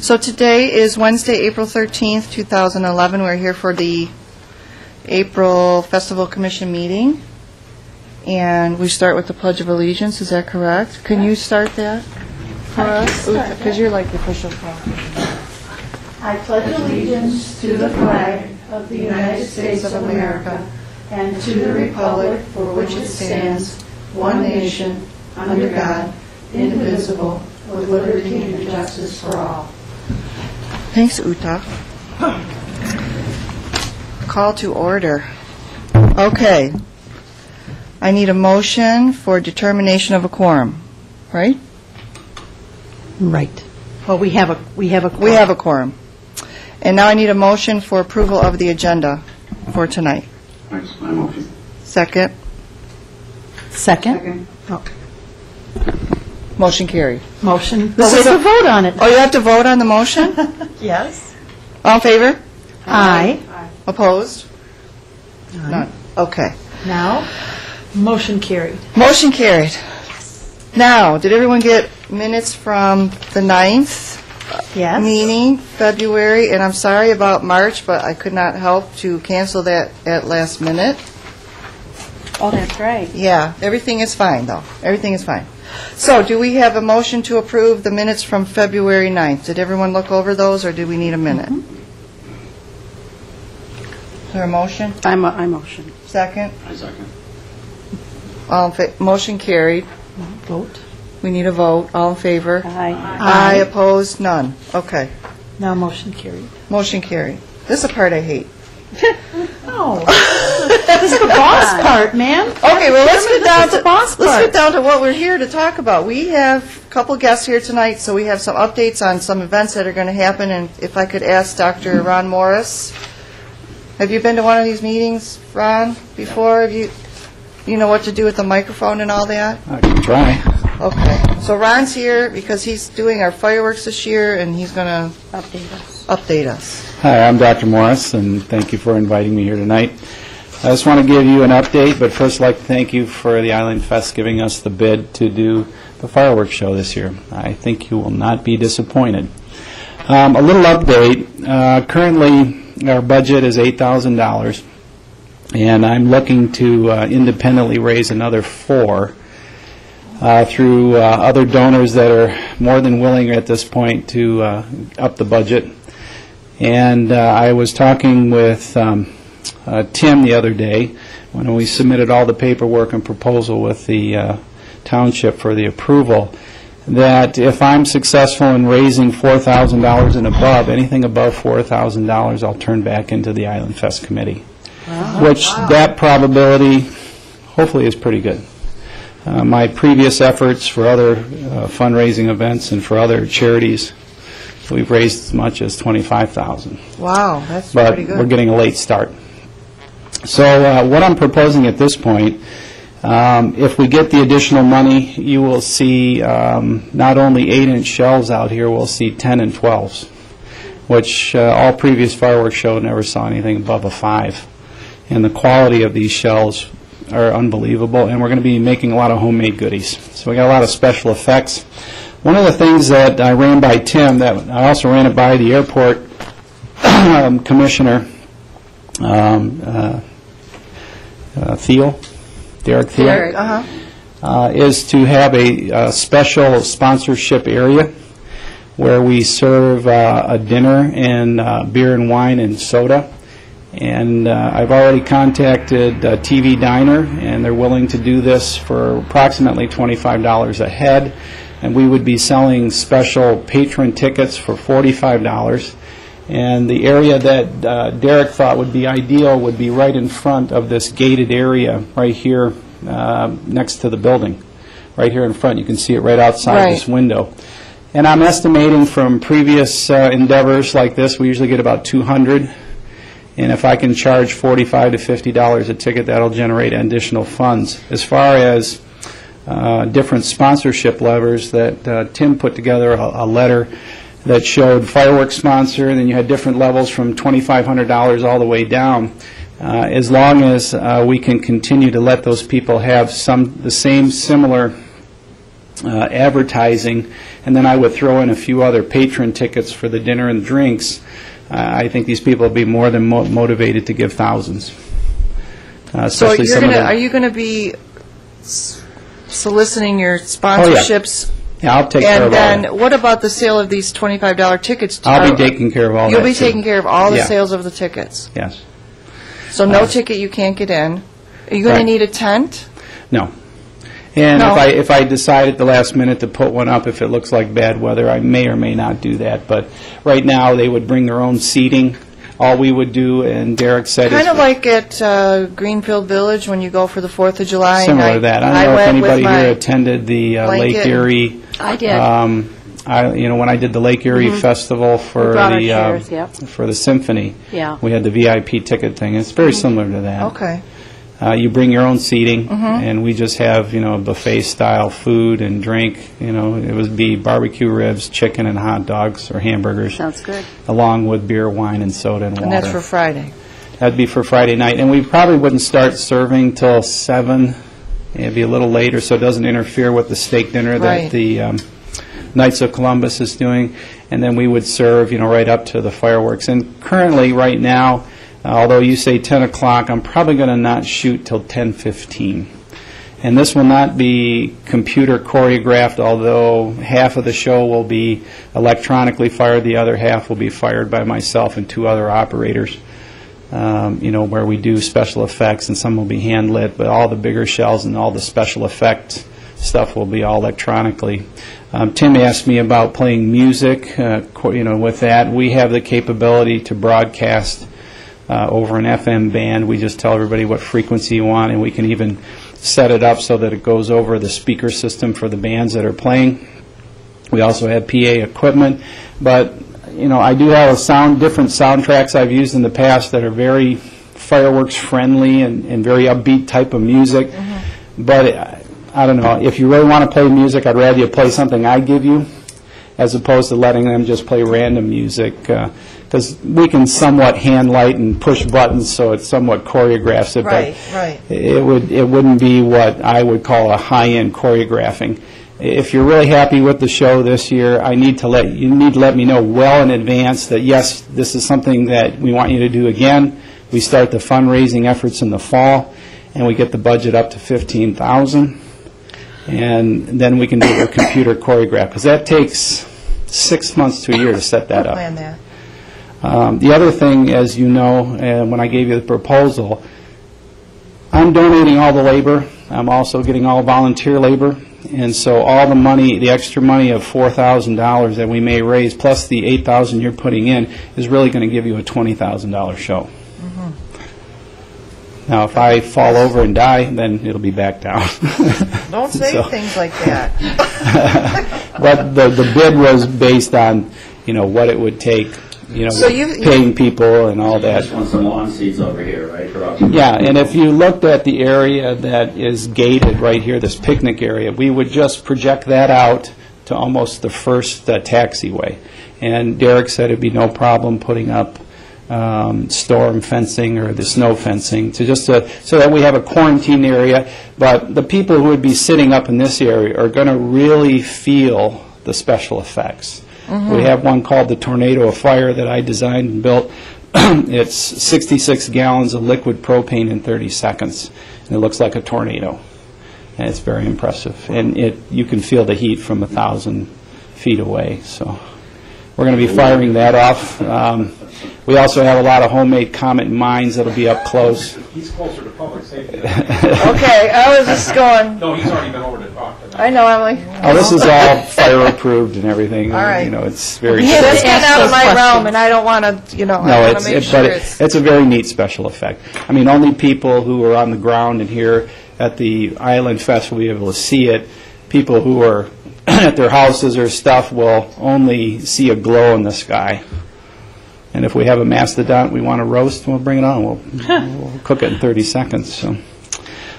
So today is Wednesday, April 13th, 2011. We're here for the April Festival Commission meeting, and we start with the Pledge of Allegiance, is that correct? Can you start that for us? Because you're like the official I pledge allegiance to the flag of the United States of America and to the republic for which it stands, one nation, under God, indivisible, with liberty and justice for all. Thanks, Uta. Call to order. Okay. I need a motion for determination of a quorum, right? Right. Well, we have a, we have a. We have a quorum. And now I need a motion for approval of the agenda for tonight. That's my motion. Second. Second? Oh, Motion carried. Motion. This Well, we is have a- to vote on it. Oh, you have to vote on the motion? Yes. All in favor? Aye. Opposed? None. Okay. Now, motion carried. Motion carried. Yes. Now, did everyone get minutes from the 9th Yes? meeting, February? And I'm sorry about March, but I could not help to cancel that at last minute. Oh, that's right. Yeah, everything is fine, though. Everything is fine. So, do we have a motion to approve the minutes from February 9th? Did everyone look over those, or do we need a minute? Mm-hmm. Is there a motion? I'm, I motion. Second? I second. All in fa, motion carried. Vote. We need a vote. All in favor? Aye. Aye, opposed, none. Okay, Now, motion carried. motion carried. This is the part I hate. No. Oh. This is the boss part, man. Okay, well, let's get down is the to, boss let's part. get down to what we're here to talk about. We have a couple guests here tonight, so we have some updates on some events that are going to happen, and if I could ask Dr. Ron Morris, have you been to one of these meetings, Ron, before? Have you, you know what to do with the microphone and all that? I can try. Okay, so Ron's here because he's doing our fireworks this year, and he's going to Update us. update us. Hi, I'm Dr. Morris, and thank you for inviting me here tonight. I just want to give you an update, but first I'd like to thank you for the Island Fest giving us the bid to do the fireworks show this year. I think you will not be disappointed. Um, A little update, uh, currently, our budget is $8,000, and I'm looking to uh, independently raise another four uh, through uh, other donors that are more than willing at this point to uh, up the budget. And uh, I was talking with um, uh, Tim the other day, when we submitted all the paperwork and proposal with the uh, township for the approval, that if I'm successful in raising $4,000 and above, anything above $4,000, I'll turn back into the Island Fest Committee. Which, that probability, hopefully, is pretty good. Uh, My previous efforts for other uh, fundraising events and for other charities, we've raised as much as 25,000 Wow, that's but pretty we're getting a late start. So uh, what I'm proposing at this point, um, if we get the additional money, you will see um, not only eight-inch shells out here, we'll see 10 and 12s, which uh, all previous fireworks show never saw anything above a five. And the quality of these shells are unbelievable, and we're going to be making a lot of homemade goodies. So we got a lot of special effects. One of the things that I ran by Tim, that I also ran it by the airport um, commissioner, um, uh, uh, Thiel, Derek Thiel, Derek, uh-huh. uh, is to have a uh, special sponsorship area where we serve uh, a dinner and uh, beer and wine and soda. And uh, I've already contacted uh, TV Diner, and they're willing to do this for approximately $25 a head. And we would be selling special patron tickets for $45. And the area that uh, Derek thought would be ideal would be right in front of this gated area, right here, uh, next to the building. Right here in front, you can see it right outside this window. And I'm estimating from previous uh, endeavors like this, we usually get about 200. And if I can charge 45 to 50 dollars a ticket, that'll generate additional funds. As far as uh, different sponsorship levers, that uh, Tim put together a a letter that showed fireworks sponsor, and then you had different levels from $2,500 all the way down. Uh, As long as uh, we can continue to let those people have some, the same similar uh, advertising and then I would throw in a few other patron tickets for the dinner and drinks, uh, I think these people would be more than mo- motivated to give thousands. Uh, So you're gonna, are you going to be soliciting your sponsorships? Yeah, I'll take care And of all then, what about the sale of these $25 tickets? I'll be taking care of all that, You'll be too. taking care of all the Yeah. sales of the tickets? Yes. So no ticket you can't get in? Are you going to Right. need a tent? No. And No. if I, if I decide at the last minute to put one up, if it looks like bad weather, I may or may not do that. But right now, they would bring their own seating. All we would do, and Derek said... is- Kind of like at uh, Greenfield Village when you go for the Fourth of July. and Similar to that. I don't know if went with anybody my- here attended the uh, Lake blanket. Erie... I did. um, I, you know, when I did the Lake Erie Festival for We brought our the, uh, chairs, yep. for the symphony. Yeah. We had the VIP ticket thing. It's very similar to that. Okay. Uh, You bring your own seating, and we just have, you know, buffet-style food and drink, you know, it would be barbecue ribs, chicken and hot dogs, or hamburgers, Sounds good. along with beer, wine, and soda and water. And that's for Friday. That'd be for Friday night, and we probably wouldn't start serving till seven. It'd be a little later, so it doesn't interfere with the steak dinner Right. that the um, Knights of Columbus is doing. And then we would serve, you know, right up to the fireworks. And currently, right now, uh, although you say 10 o'clock, I'm probably going to not shoot till 10:15. And this will not be computer choreographed, although half of the show will be electronically fired, the other half will be fired by myself and two other operators um, you know, where we do special effects, and some will be hand-lit, but all the bigger shells and all the special effect stuff will be all electronically. Um, Tim asked me about playing music, uh, you know, with that. We have the capability to broadcast uh, over an FM band. We just tell everybody what frequency you want, and we can even set it up so that it goes over the speaker system for the bands that are playing. We also have PA equipment, but, you know, I do have a sound, different soundtracks I've used in the past that are very fireworks-friendly and, and very upbeat type of music. But, uh, I don't know, if you really want to play music, I'd rather you play something I give you, as opposed to letting them just play random music, because we can somewhat hand-light and push buttons, so it somewhat choreographs it. but Right, right. it would, it wouldn't be what I would call a high-end choreographing. If you're really happy with the show this year, I need to let, you need to let me know well in advance that, yes, this is something that we want you to do again. We start the fundraising efforts in the fall, and we get the budget up to 15,000. And then we can do the computer choreograph, because that takes six months to a year to set that up. Plan that. Um, The other thing, as you know, uh, when I gave you the proposal, I'm donating all the labor. I'm also getting all volunteer labor. And so all the money, the extra money of $4,000 that we may raise, plus the 8,000 you're putting in, is really going to give you a $20,000 show. Mm-hmm. Now, if I fall over and die, then it'll be back down. Don't say So- things like that. But the, the bid was based on, you know, what it would take, you So know, you- paying people and all that. Just want some lawn seats over here, right? for- Yeah, and if you looked at the area that is gated right here, this picnic area, we would just project that out to almost the first uh, taxiway. And Derek said it'd be no problem putting up um, storm fencing or the snow fencing to just, uh, so that we have a quarantine area. But the people who would be sitting up in this area are going to really feel the special effects. We have one called the Tornado of Fire that I designed and built. It's 66 gallons of liquid propane in 30 seconds, and it looks like a tornado. And it's very impressive. And it, you can feel the heat from a 1,000 feet away, so we're going to be firing that off. Um, We also have a lot of homemade Comet mines that'll be up close. He's closer to public safety. Okay, I was just going, No, he's already been over to talk to them. I know, I'm Oh, this is all fire approved and everything. All right. You know, it's very... Yeah, that's kind out of those my realm, and I don't want to, you know, I No, want it's, to make it- but sure it- it's... it's a very neat special effect. I mean, only people who are on the ground and here at the Island Fest will be able to see it. People who are at their houses or stuff will only see a glow in the sky. And if we have a mastodon we want to roast, we'll bring it on. We'll, we'll cook it in 30 seconds, so.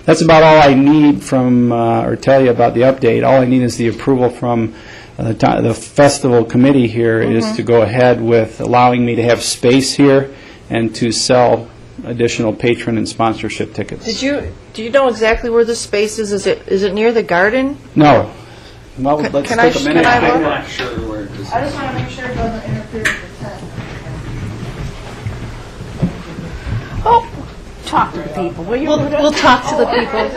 That's about all I need from, uh, or tell you about the update. All I need is the approval from uh, the the festival committee here is to go ahead with allowing me to have space here and to sell additional patron and sponsorship tickets. Did you, do you know exactly where the space is? Is it, is it near the garden? No, Well, Can- let's can I take a sh- minute. can I to- look? not sure where this I just want to make sure it doesn't interfere with the tent. Oh, talk to the people, will you? We'll, we'll talk to the people.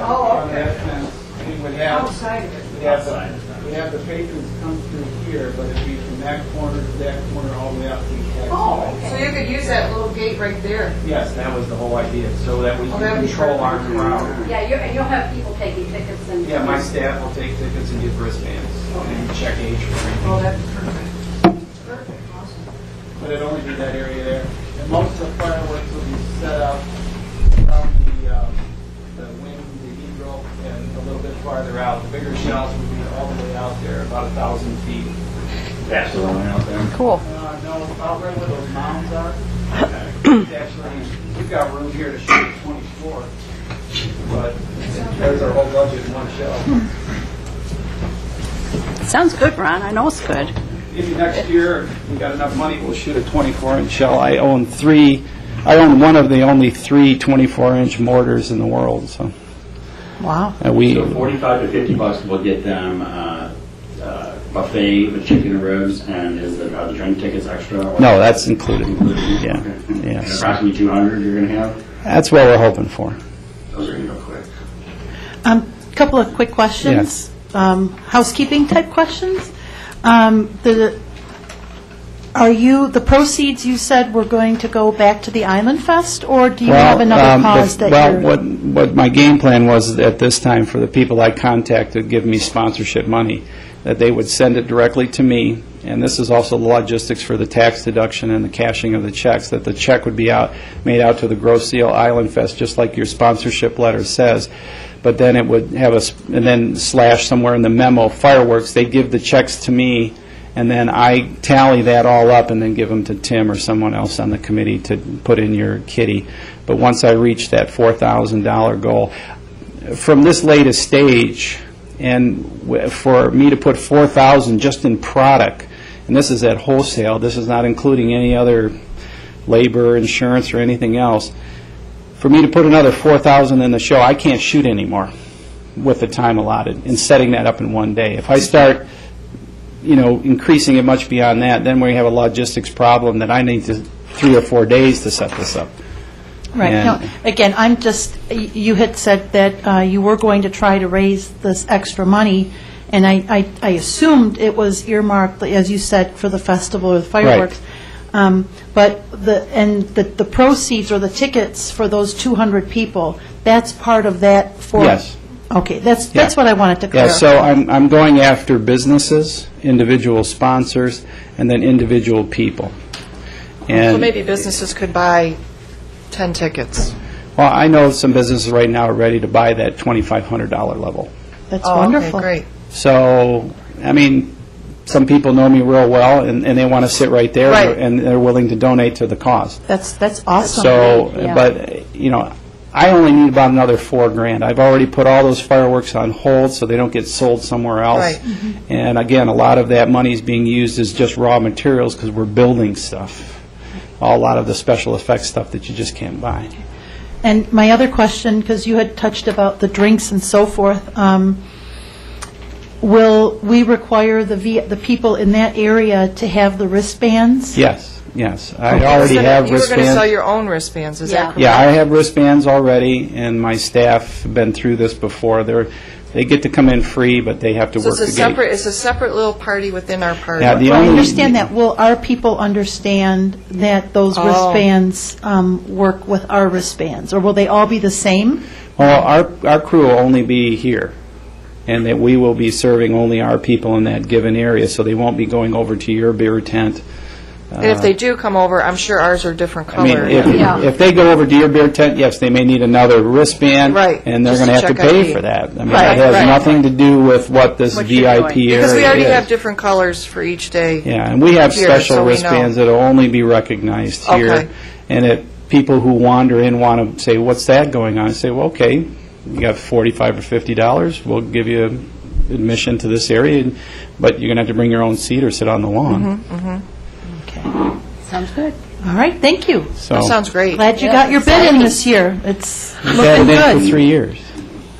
Oh, On that fence, we would have, we have the, we have the patrons come through here, but it'd be from that corner to that corner all the way up to the back side. So you could use that little gate right there. Yes, that was the whole idea, so that we Oh, that'd can be control our perfect. crowd. Yeah, you're, and you'll have people taking tickets and. Yeah, my staff will take tickets and give wristbands and check age for oh, everything. Oh, that's perfect. Perfect, awesome. But it'd only be that area there. And most of the fireworks will be set up around the, um, the wing, the eagle, and a little bit farther out. The bigger shells will be all the way out there, about a thousand feet. That's the one out there. Cool. Uh, no, out right where those mounds are. It's Actually, we've got room here to shoot at twenty-four, but there's our whole budget in one shell. Sounds good, Ron, I know it's good. Maybe next year, if we got enough money, We'll shoot a 24-inch shell. I own three, I own one of the only three 24-inch mortars in the world, so. Wow. uh, We, So 45 to 50 bucks will get them uh, uh, buffet with chicken and ribs, and is the, are the drink tickets extra? or- no, that's included. Yeah, Okay. And yes. approximately 200 you're going to have? That's what we're hoping for. Those are going to go quick. Um, Couple of quick questions. Um, Housekeeping type questions. Um, The, are you, the proceeds you said were going to go back to the Island Fest, or do you have another um, cause the- that you're? Well, what, what my game plan was at this time for the people I contacted give me sponsorship money, that they would send it directly to me, and this is also the logistics for the tax deduction and the cashing of the checks, that the check would be out, made out to the Grosse Ile Island Fest, just like your sponsorship letter says, but then it would have a, s- and then slash somewhere in the memo, fireworks, they give the checks to me, and then I tally that all up and then give them to Tim or someone else on the committee to put in your kitty. But once I reach that $4,000 goal, from this latest stage, and for me to put 4,000 just in product, and this is at wholesale, this is not including any other labor, insurance, or anything else, for me to put another 4,000 in the show, I can't shoot anymore with the time allotted, and setting that up in one day. If I start you know, increasing it much beyond that, then we have a logistics problem that I need to, three or four days to set this up. Right, no, and- again, I'm just, y- you had said that uh, you were going to try to raise this extra money, and I I I assumed it was earmarked, as you said, for the festival or the fireworks. Um, But the, and the the proceeds or the tickets for those 200 people, that's part of that for? Yes. Okay, that's, that's what I wanted to Yeah, clarify. so I'm, I'm going after businesses, individual sponsors, and then individual people. So And, maybe businesses could buy 10 tickets. well, I know some businesses right now are ready to buy that $2,500 level. That's Oh, okay, wonderful. great. So, I mean, some people know me real well, and, and they want to sit right there, Right. and they're willing to donate to the cause. That's, that's awesome. So, Yeah. but, you know, I only need about another four grand. I've already put all those fireworks on hold so they don't get sold somewhere else. Right. And again, a lot of that money is being used as just raw materials because we're building stuff. A lot of the special effects stuff that you just can't buy. And my other question, because you had touched about the drinks and so forth, um, will we require the V- the people in that area to have the wristbands? Yes, yes. I already have You were going to sell wristbands. your own wristbands, is Yeah. that correct? Yeah, I have wristbands already, and my staff have been through this before. They're, they get to come in free, but they have to So work it's the a gate. separate, it's a separate little party within our party. Yeah, the Well, I only- understand that. Will our people understand that those Oh. wristbands um, work with our wristbands? Or will they all be the same? Well, our, our crew will only be here, and that we will be serving only our people in that given area, so they won't be going over to your beer tent. And if they do come over, I'm sure ours are different I mean, color. if, Yeah. if they go over to your beer tent, yes, they may need another wristband. Right, And they're just going to to have to check pay ID. for that. I mean, Right, it has right. nothing to do with what this What you're VIP doing. area Because we already is. have different colors for each day. Yeah, and we have here, special so we know. wristbands that'll only be recognized here. Okay. And if people who wander in want to say, what's that going on? I say, well, okay, you got 45 or 50 dollars, we'll give you admission to this area, and- but you're going to have to bring your own seat or sit on the lawn. Mm-hmm, mm-hmm. Okay. Sounds good. All right, thank you. So That sounds great. Glad you got your bid in this year. It's We've looking had it in for good. three years.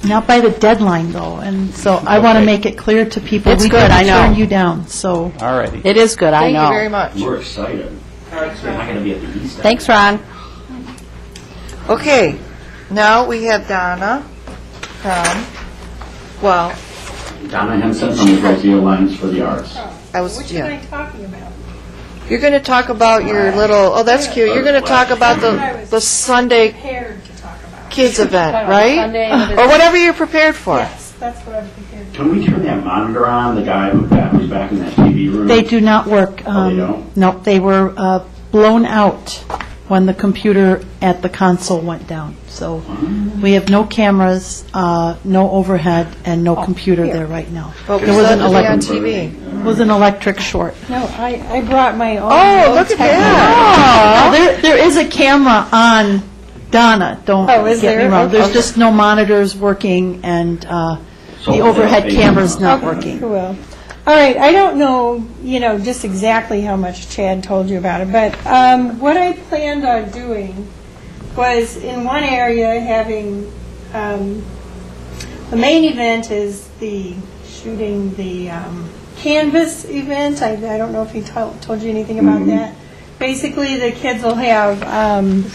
Not by the deadline, though, and so I want to Okay. make it clear to people. It's we good, didn't I know. turn you down, so. All righty. It is good, I Thank know. you very much. We're excited. We're not going to be at the East. End. Thanks, Ron. Okay, now we have Donna from, well, Donna Henson from the Grosse Ile Alliance for the Arts. I was, Which am I yeah. talking about? You're going to talk about your little, oh, that's cute. You're going to talk about the, the Sunday Prepared to talk about. kids event, right? Or whatever you're prepared for. Yes, that's what I'm prepared to. Can we turn that monitor on, the guy who back- who's back in that TV room? They do not work. Oh, they um, don't? No, they were uh, blown out when the computer at the console went down. So we have no cameras, uh, no overhead, and no computer there right now. But we There was said an to be on electric, TV. was an electric short. No, I, I brought my own. Oh, look at that. Oh, there, there is a camera on Donna, don't Oh, is get me there? wrong. There's Okay. just no monitors working, and uh, So the overhead pay camera's not working. Well, all right, I don't know, you know, just exactly how much Chad told you about it, but um, what I planned on doing was in one area having, um, the main event is the shooting the um, canvas event. I, I don't know if he told, told you anything about that. Basically, the kids will have, um,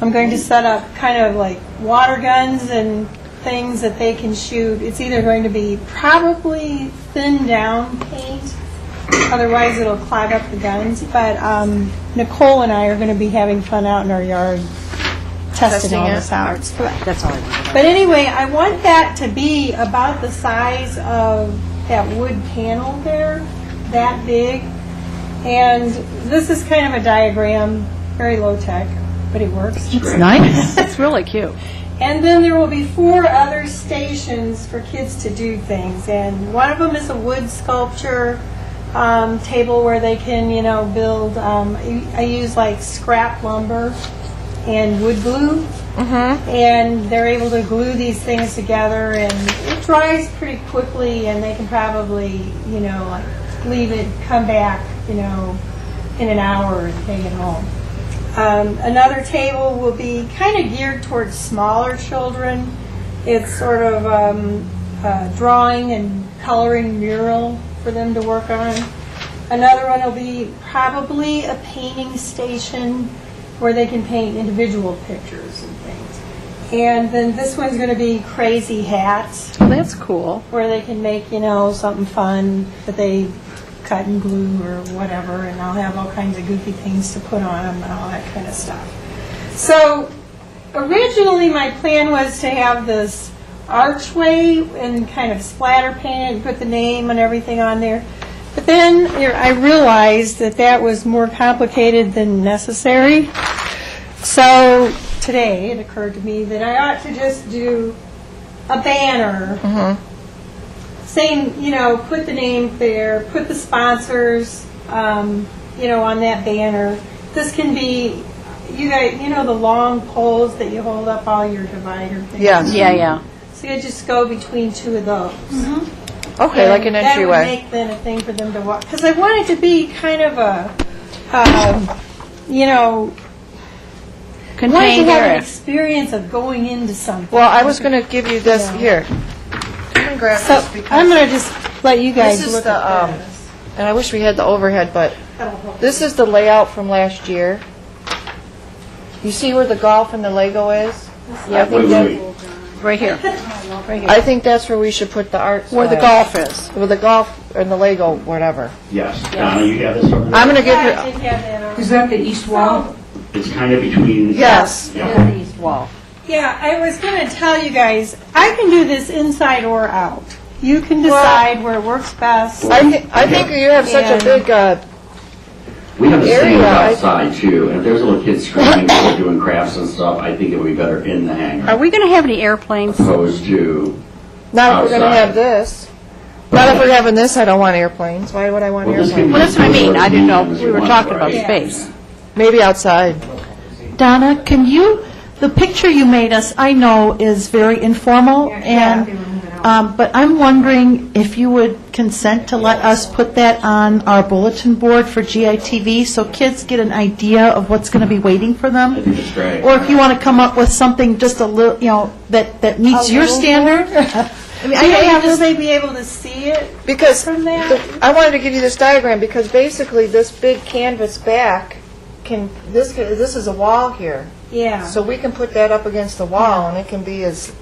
I'm going to set up kind of like water guns and things that they can shoot. It's either going to be probably thin down paint, otherwise it'll clog up the guns. But um, Nicole and I are going to be having fun out in our yard testing, Testing all it? this out. That's all I wanted. But anyway, I want that to be about the size of that wood panel there, that big. And this is kind of a diagram, very low tech, but it works. It's nice. It's really cute. And then there will be four other stations for kids to do things. And one of them is a wood sculpture um, table where they can, you know, build. Um, I I use like scrap lumber and wood glue. And they're able to glue these things together, and it dries pretty quickly, and they can probably, you know, like leave it, come back, you know, in an hour and take it home. Um, another table will be kind of geared towards smaller children. It's sort of um, a drawing and coloring mural for them to work on. Another one will be probably a painting station where they can paint individual pictures and things. And then this one's going to be crazy hats Oh, that's cool. where they can make, you know, something fun that they cut and glue or whatever, and I'll have all kinds of goofy things to put on them and all that kind of stuff. So originally, my plan was to have this archway and kind of splatter paint and put the name and everything on there. But then you know, I realized that that was more complicated than necessary. So today it occurred to me that I ought to just do a banner mm-hmm. Saying, you know, put the name there, put the sponsors, um, you know, on that banner. This can be, you guys, you know, the long poles that you hold up all your divider things. Yes. Yeah, yeah. So you just go between two of those. Okay, like an And That would entryway. make then a thing for them to walk, because I want it to be kind of a, um, you know, I want it Contained to have an area. experience of going into something. Well, I was going to give you this, Yeah. here. Come and grab So this because, I'm going to just let you guys This is look the, at um, this. and I wish we had the overhead, but this is the layout from last year. You see where the golf and the Lego is? I Wait, think wait, that, wait. Right here. I think that's where we should put the art. Where the slash. golf is. Where the golf and the Lego, whatever. Yes. Donna, you have this over there? I'm going to give Yeah, you, did have that on. Is that the east wall? It's kind of between. yes. Yeah. East wall. Yeah, I was going to tell you guys, I can do this inside or out. You can decide where it works best. I thi- I think you have such a big, uh, We have the Area, stands I- outside too, and if there's little kids screaming or doing crafts and stuff, I think it would be better in the hangar. Are we going to have any airplanes? opposed to, not if we're going to Outside. have this. Not if we're having this, I don't want airplanes. Why would I want well, this can airplanes? be. Well, that's what I mean. I didn't know we were talking about right? space. Maybe outside. Donna, can you, the picture you made us, I know is very informal, and Um, But I'm wondering if you would consent to let us put that on our bulletin board for GITV, so kids get an idea of what's going to be waiting for I them? think it's great. Or if you want to come up with something just a little, you know, that, that meets your standard? I mean, I know you Will just, they be able to see it? Because From that? the- I wanted to give you this diagram, because basically this big canvas back can, this, this is a wall here. Yeah. So we can put that up against the wall, and it can be as,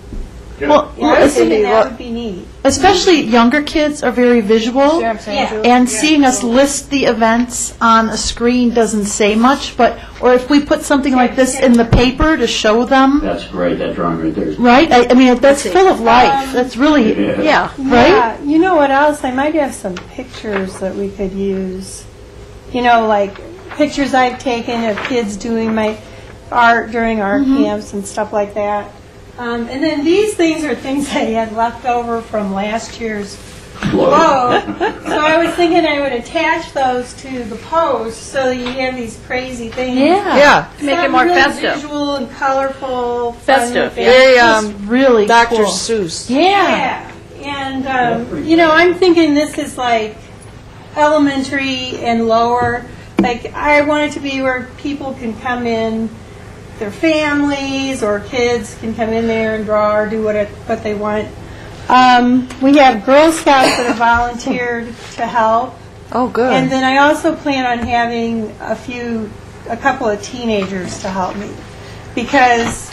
well, Yeah, I was It thinking that would be neat. especially younger kids are very visual. see what I'm saying, Yeah. Julie? And seeing us list the events on a screen doesn't say much, but, or if we put something like this in the paper to show them, That's great, that drawing right there. right? I, I mean, that's full of life. Um, that's really, Yeah. Yeah. right? Yeah, you know what else? I might have some pictures that we could use. You know, like pictures I've taken of kids doing my art during art camps and stuff like that. Um, and then these things are things I had left over from last year's flow. so I was thinking I would attach those to the post so that you have these crazy things. yeah, yeah, Make it more really festive. Visual and colorful. Festive, things. very, Just um, really Dr. cool. Seuss. Yeah. Yeah, and, um, you know, I'm thinking this is like elementary and lower. Like, I want it to be where people can come in, their families or kids can come in there and draw or do what, it, what they want. Um, we have Girl Scouts that have volunteered to help. Oh, good. And then I also plan on having a few, a couple of teenagers to help me. Because,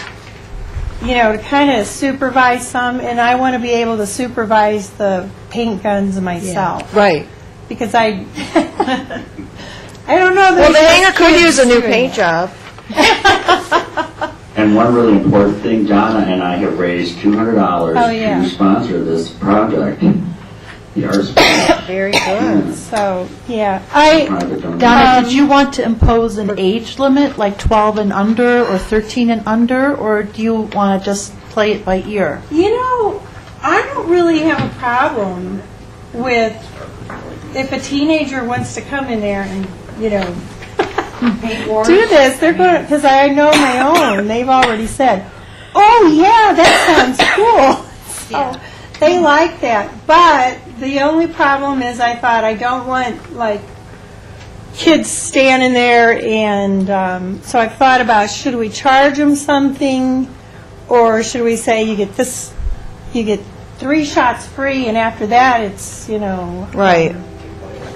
you know, to kind of supervise some, and I want to be able to supervise the paint guns myself. Right. Because I, I don't know. Well, the hangar could kids use a new doing paint job. And one really important thing, Donna and I have raised two hundred dollars Oh, yeah. to sponsor this project. The arts Very good. So, yeah. I, private donation. Donna, Um, did you want to impose an age limit, like 12 and under, or 13 and under, or do you want to just play it by ear? You know, I don't really have a problem with if a teenager wants to come in there and, you know, do this. They're going because I know my own. They've already said, "Oh yeah, that sounds cool." So they like that. But the only problem is, I thought I don't want like kids standing there, and um, so I thought about should we charge them something, or should we say you get this, you get three shots free, and after that it's you know Right. or-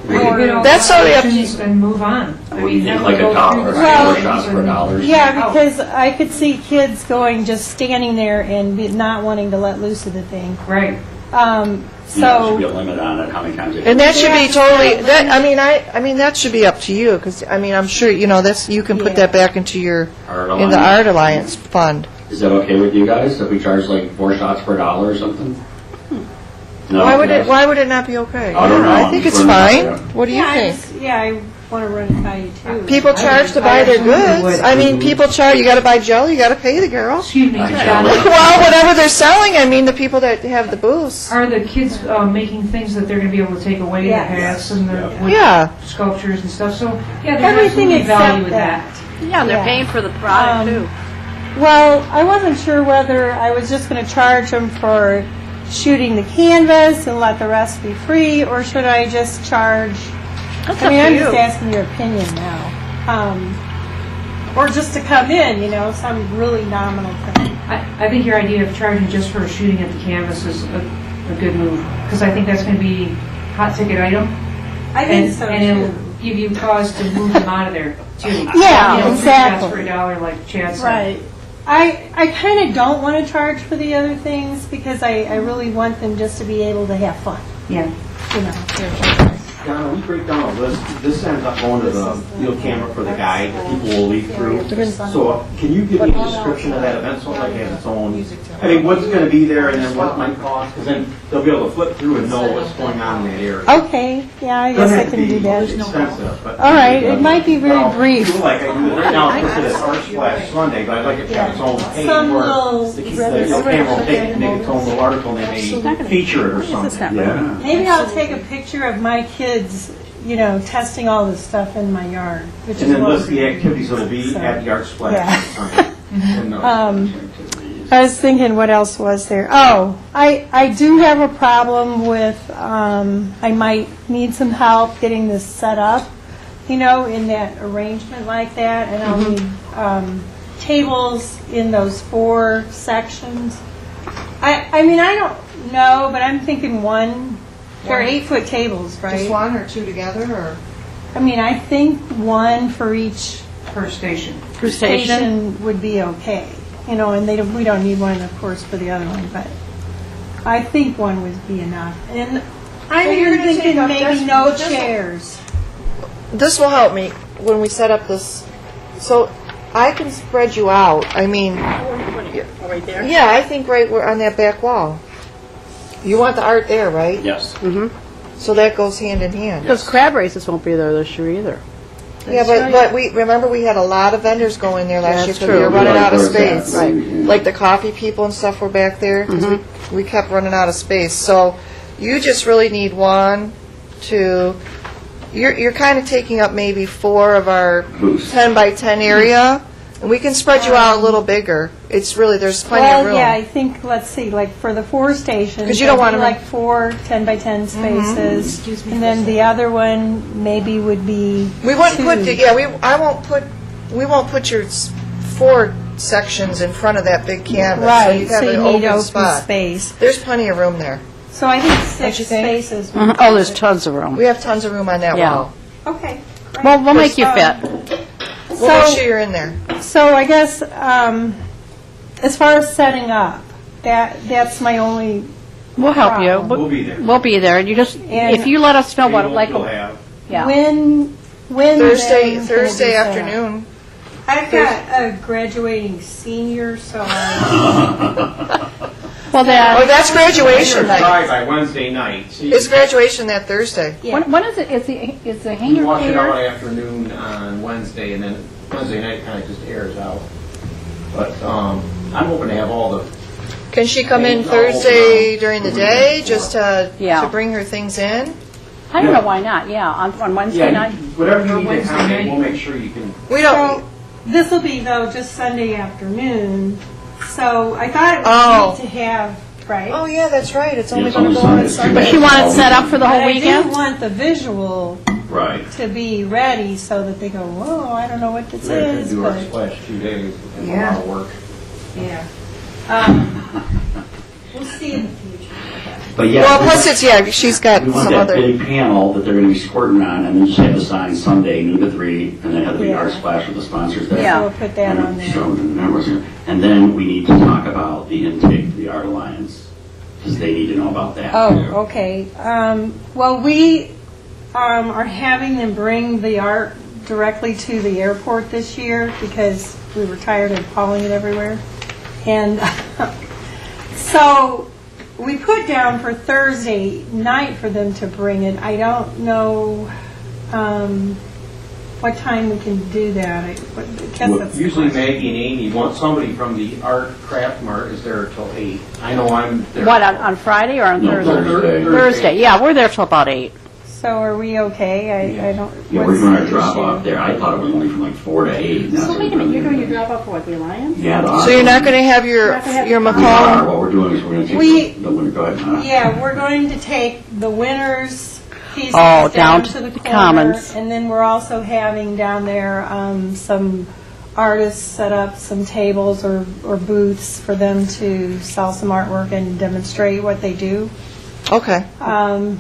That's totally up to you. options and move on. I What do you mean, think, that like would a dollar, through the four shots for a dollar? Yeah, because I could see kids going, just standing there and be- not wanting to let loose of the thing. Right. Um, Yeah, there should be a so, limit on it, how many times. they- And that should be totally, that, I mean, I, I mean, that should be up to you, because, I mean, I'm sure, you know, that's, you can put Yeah. that back into your, Art in the Alliance. Art Alliance fund. Is that okay with you guys, if we charge like four shots per dollar or something? No, Why would it, yes? why would it not be okay? I don't know, I I'm think it's running fine. it by. What do you yeah, I think? just, yeah, I want to run it by you too. People charge to buy their I assume they goods. I mean, people charge, you gotta buy jelly, you gotta pay the girl. Excuse me, I John. Well, whatever they're selling, I mean, the people that have the booths. are the kids uh, making things that they're going to be able to take away, the Yes. hats and the wood Yeah. sculptures and stuff? So, yeah, there's Everything absolutely value except with that. that. Yeah, they're Yeah. paying for the product, Um, too. Well, I wasn't sure whether I was just going to charge them for shooting the canvas and let the rest be free, or should I just charge? That's I mean, to I'm you. just asking your opinion now. Um, or just to come in, you know, some really nominal thing. I, I think your idea of charging just for shooting at the canvas is a, a good move, because I think that's going to be hot ticket item. I think and, so And too. it'll give you cause to move them out of there, too. Yeah, You know, exactly. shots for a dollar, like Chad said. Right. I, I kind of don't want to charge for the other things because I, I really want them just to be able to have fun, Yeah. you know. Donna, we break down a list, this ends up going to the Ile Camera for the guide that people will lead through. So can you give me a description of that event, so like it has its own, I mean, what's gonna be there and then what it might cost? Because then they'll be able to flip through and know what's going on in that area. Okay, yeah, I guess Doesn't I can do be that. expensive, but. All right, it might be very Well, brief. do Like I do, right now, it's listed as Art Splash Sunday, but I'd like it to have its own page Some where the the camera will take, make its own little article and they may feature it or something. Yeah. Maybe I'll take a picture of my kids, you know, testing all this stuff in my yard, which is And then what list the doing. activities that'll be So, at the Art yeah. Splash Sunday. And, uh, Um, I was thinking, what else was there? Oh, I, I do have a problem with, um, I might need some help getting this set up, you know, in that arrangement like that, and I'll need, um, tables in those four sections. I, I mean, I don't know, but I'm thinking one, they're eight-foot tables, Just right? one or two together, or? I mean, I think one for each Per station. Per station? station would be okay, you know, and they don't, we don't need one, of course, for the other one, but I think one would be enough. And I'm you're even gonna take thinking up- maybe that's- no this- chairs. This will help me when we set up this, so I can spread you out, I mean, Right there? yeah, I think right where, on that back wall. You want the art there, right? Yes. Mm-hmm. So that goes hand in hand. Because crab races won't be there this year either. Yeah, but, but we, remember we had a lot of vendors go in there last year That's because we were true. running Right, out of space. Right. Like the coffee people and stuff were back there, 'cause we, mm-hmm. we kept running out of space. So you just really need one, two, you're, you're kind of taking up maybe four of our Booths. ten by ten area, and we can spread you out a little bigger. It's really, there's plenty of Well, yeah, I think, let's see, like for the four stations. Because you don't there'd be want 'em- Like four 10 by 10 Mm-hmm. spaces. And then the other one maybe would be We wouldn't put, two. the yeah, we, I won't put, we won't put your s- four sections in front of that big canvas. So Right, you so have you an need open open spot. space. There's plenty of room there. So I think six you think? spaces. would Mhm. Oh, there's tons of room. We have tons of room on that Yeah. wall. Okay. great. Well, we'll make you Um, fit. We'll make So- sure you're in there. So I guess, um, as far as setting up, that, that's my only, We'll help you. problem. We'll We'll be there. we'll be there. You just, And- if you let us know what, Table like, You'll have. yeah. when, when Thursday, then can it be Thursday set up? afternoon. I've got a graduating senior, so I, Well, Oh, then, that's graduation Try night. by Wednesday night. See, It's graduation that Thursday. when, when is it, is the, is the We hangar watch it out clear? afternoon on Wednesday, and then Wednesday night kind of just airs out. But um, I'm hoping to have all the, Can she come in Things all open Thursday up. during the day, just to, Yeah. to bring her things in? I don't know why not, yeah, on, on Wednesday yeah, night. whatever you Or need to Wednesday accommodate, we'll make sure you can. We don't, so, this'll be though just Sunday afternoon, so I thought Oh. it would be neat to have, right? oh yeah, that's right, it's only It's gonna only go on Sunday. Sunday. But she wanted set up for the But whole I do weekend? want the visual Right. to be ready so that they go, whoa, I don't know what this We're going is, to do our but, splash two days. It's a Yeah. lot of work. yeah. Um, We'll see in the future what happens. But yeah. Well, we- plus it's, yeah, she's got We want some that other, big panel that they're going to be squirting on, and then just have a sign Sunday, noon to three, and then have the big Yeah. art splash with the sponsors there. Yeah. We'll put that on there. So, the members here. And then we need to talk about the intake of the Art Alliance, because they need to know about that. Oh, too. okay. Um, Well, we um, are having them bring the art directly to the airport this year because we were tired of hauling it everywhere. And so we put down for Thursday night for them to bring it. I don't know um, what time we can do that. I what- I guess Well, that's Usually. Maggie and Amy want somebody from the art craft mart is there till eight. I know I'm there. What, on, on Friday or on No, Thursday? Thursday. Thursday, yeah, we're there till about eight. So are we okay? I I don't. Yeah, we're what's doing the our drop issue? off there. I thought it was only from like four to eight. and So what wait a we're minute, you're doing your drop off for what, the Alliance? Yeah, the so you're not gonna have your, Not gonna have- your We are. Macomb? What we're doing is we're going to We- take the, the winter, go ahead, Matt. Yeah, we're going to take the winners pieces Oh, down down to to the the corner. Commons. And then we're also having down there um, some artists set up some tables or or booths for them to sell some artwork and demonstrate what they do. Okay. Um,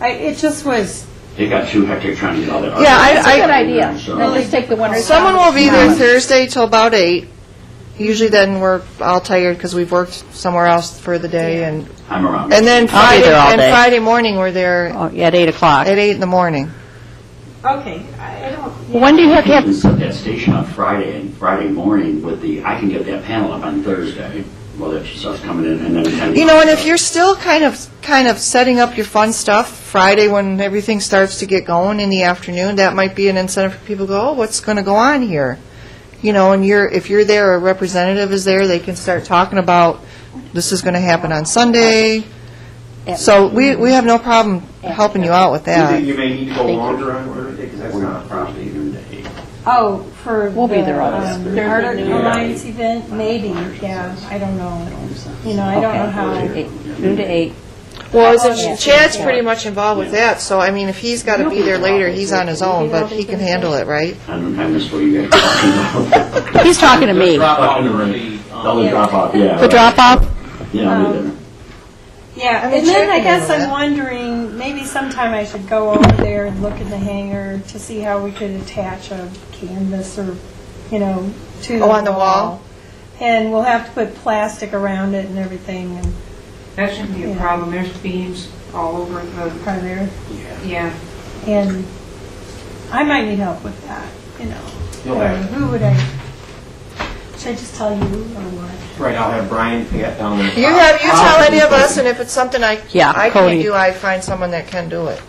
I- It just was, It got too hectic trying to get all that. Yeah, I- That's stuff a good in idea. there, so- Then just take the winners. Someone down will be there Commons. Thursday till about eight. Usually then we're all tired because we've worked somewhere else for the day and, I'm around. and then I'll be Friday, there all and day. Friday morning, we're there Oh, yeah, at eight o'clock. at eight in the morning. okay, I I don't. When do you have to You have, can set that station up Friday, and Friday morning with the, I can get that panel up on Thursday, well, that starts coming in, and then. kind of- You know, and if you're still kind of, kind of setting up your fun stuff Friday when everything starts to get going in the afternoon, that might be an incentive for people to go, oh, what's going to go on here? You know, and you're, if you're there, a representative is there, they can start talking about, this is going to happen on Sunday. So we, we have no problem helping you out with You think that. you may need to go longer on Thursday, because that's not not a problem. Thursday during the day. Oh, for We'll be the, there all um, day. Art Alliance event, maybe, yeah, I don't know. You know, I don't know how. Noon to eight. Well, isn't Chad's pretty much involved with that, so I mean, if he's got to be there later, he's on his own, but he can handle it, right? I don't, I missed what you guys were talking about. He's talking to me. Drop off for the, um, drop off, yeah. The drop-off? Yeah, I'll be there. Yeah, mean, and then I guess I'm wondering, maybe sometime I should go over there and look in the hangar to see how we could attach a canvas or, you know, to oh, the Oh, on the wall? And we'll have to put plastic around it and everything, and That shouldn't be a Yeah. problem. There's beams all over the, probably there. yeah. And I might need help with that, you know. You'll Or have- Who would I, should I just tell you or what? Right, I'll have Brian Pat down there. You have, you tell any of us, and if it's something I, Yeah, I can't do, I find someone that can do it.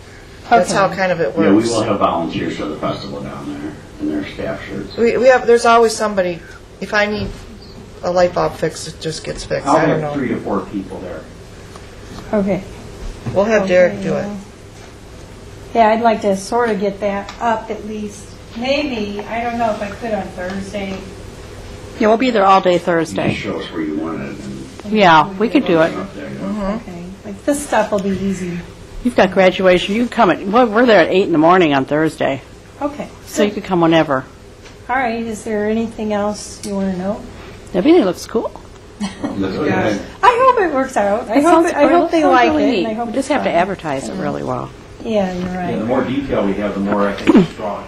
That's how kind of it works. Yeah, we works. will have volunteers for the festival down there in their staff shirts. We, we have, there's always somebody, if I need a light bulb fixed, it just gets fixed, I'll I don't have three know. to four people there. Okay. We'll have Derek do it. Yeah, I'd like to sort of get that up at least. Maybe, I don't know if I could on Thursday. Yeah, we'll be there all day You Thursday. show us where you want it and. Yeah, we could do it. Up there, yeah. Mm-hmm. Okay, like this stuff will be easy. You've got graduation, you can come at, well, we're there at eight in the morning on Thursday, Okay. so you could come whenever. All right, is there anything else you want to know? Everything looks cool. I hope it works out. I It hope, sounds- it- I hope they sounds like really it. and I hope We it's just have to fun. advertise it really well. Yeah, you're Yeah, the right. more detail we have, the more I think it's drawn.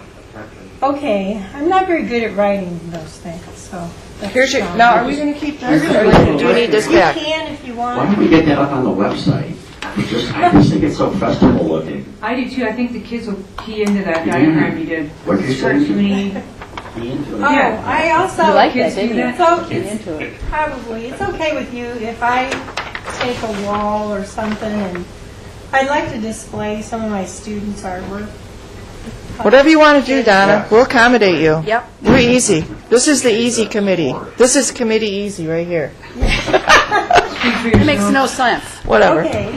Okay, I'm not very good at writing those things, so. That's Here's your, fine. now, are we gonna keep this, or do we need this You back? can if you Why want. don't we get that up on the website? It's just, I just think it's so festival looking. I do too. I think the kids will key into that diagram you did. What did you say? Certainly, Be into it. Oh, I also. You like kids that, do didn't you? that. So it's into it. probably, it's okay with you if I take a wall or something and I'd like to display some of my students' artwork. Whatever you want to do, Donna, we'll accommodate you. Yep. We're easy. This is the easy committee. This is committee easy, right here. It makes no sense. Whatever. Okay.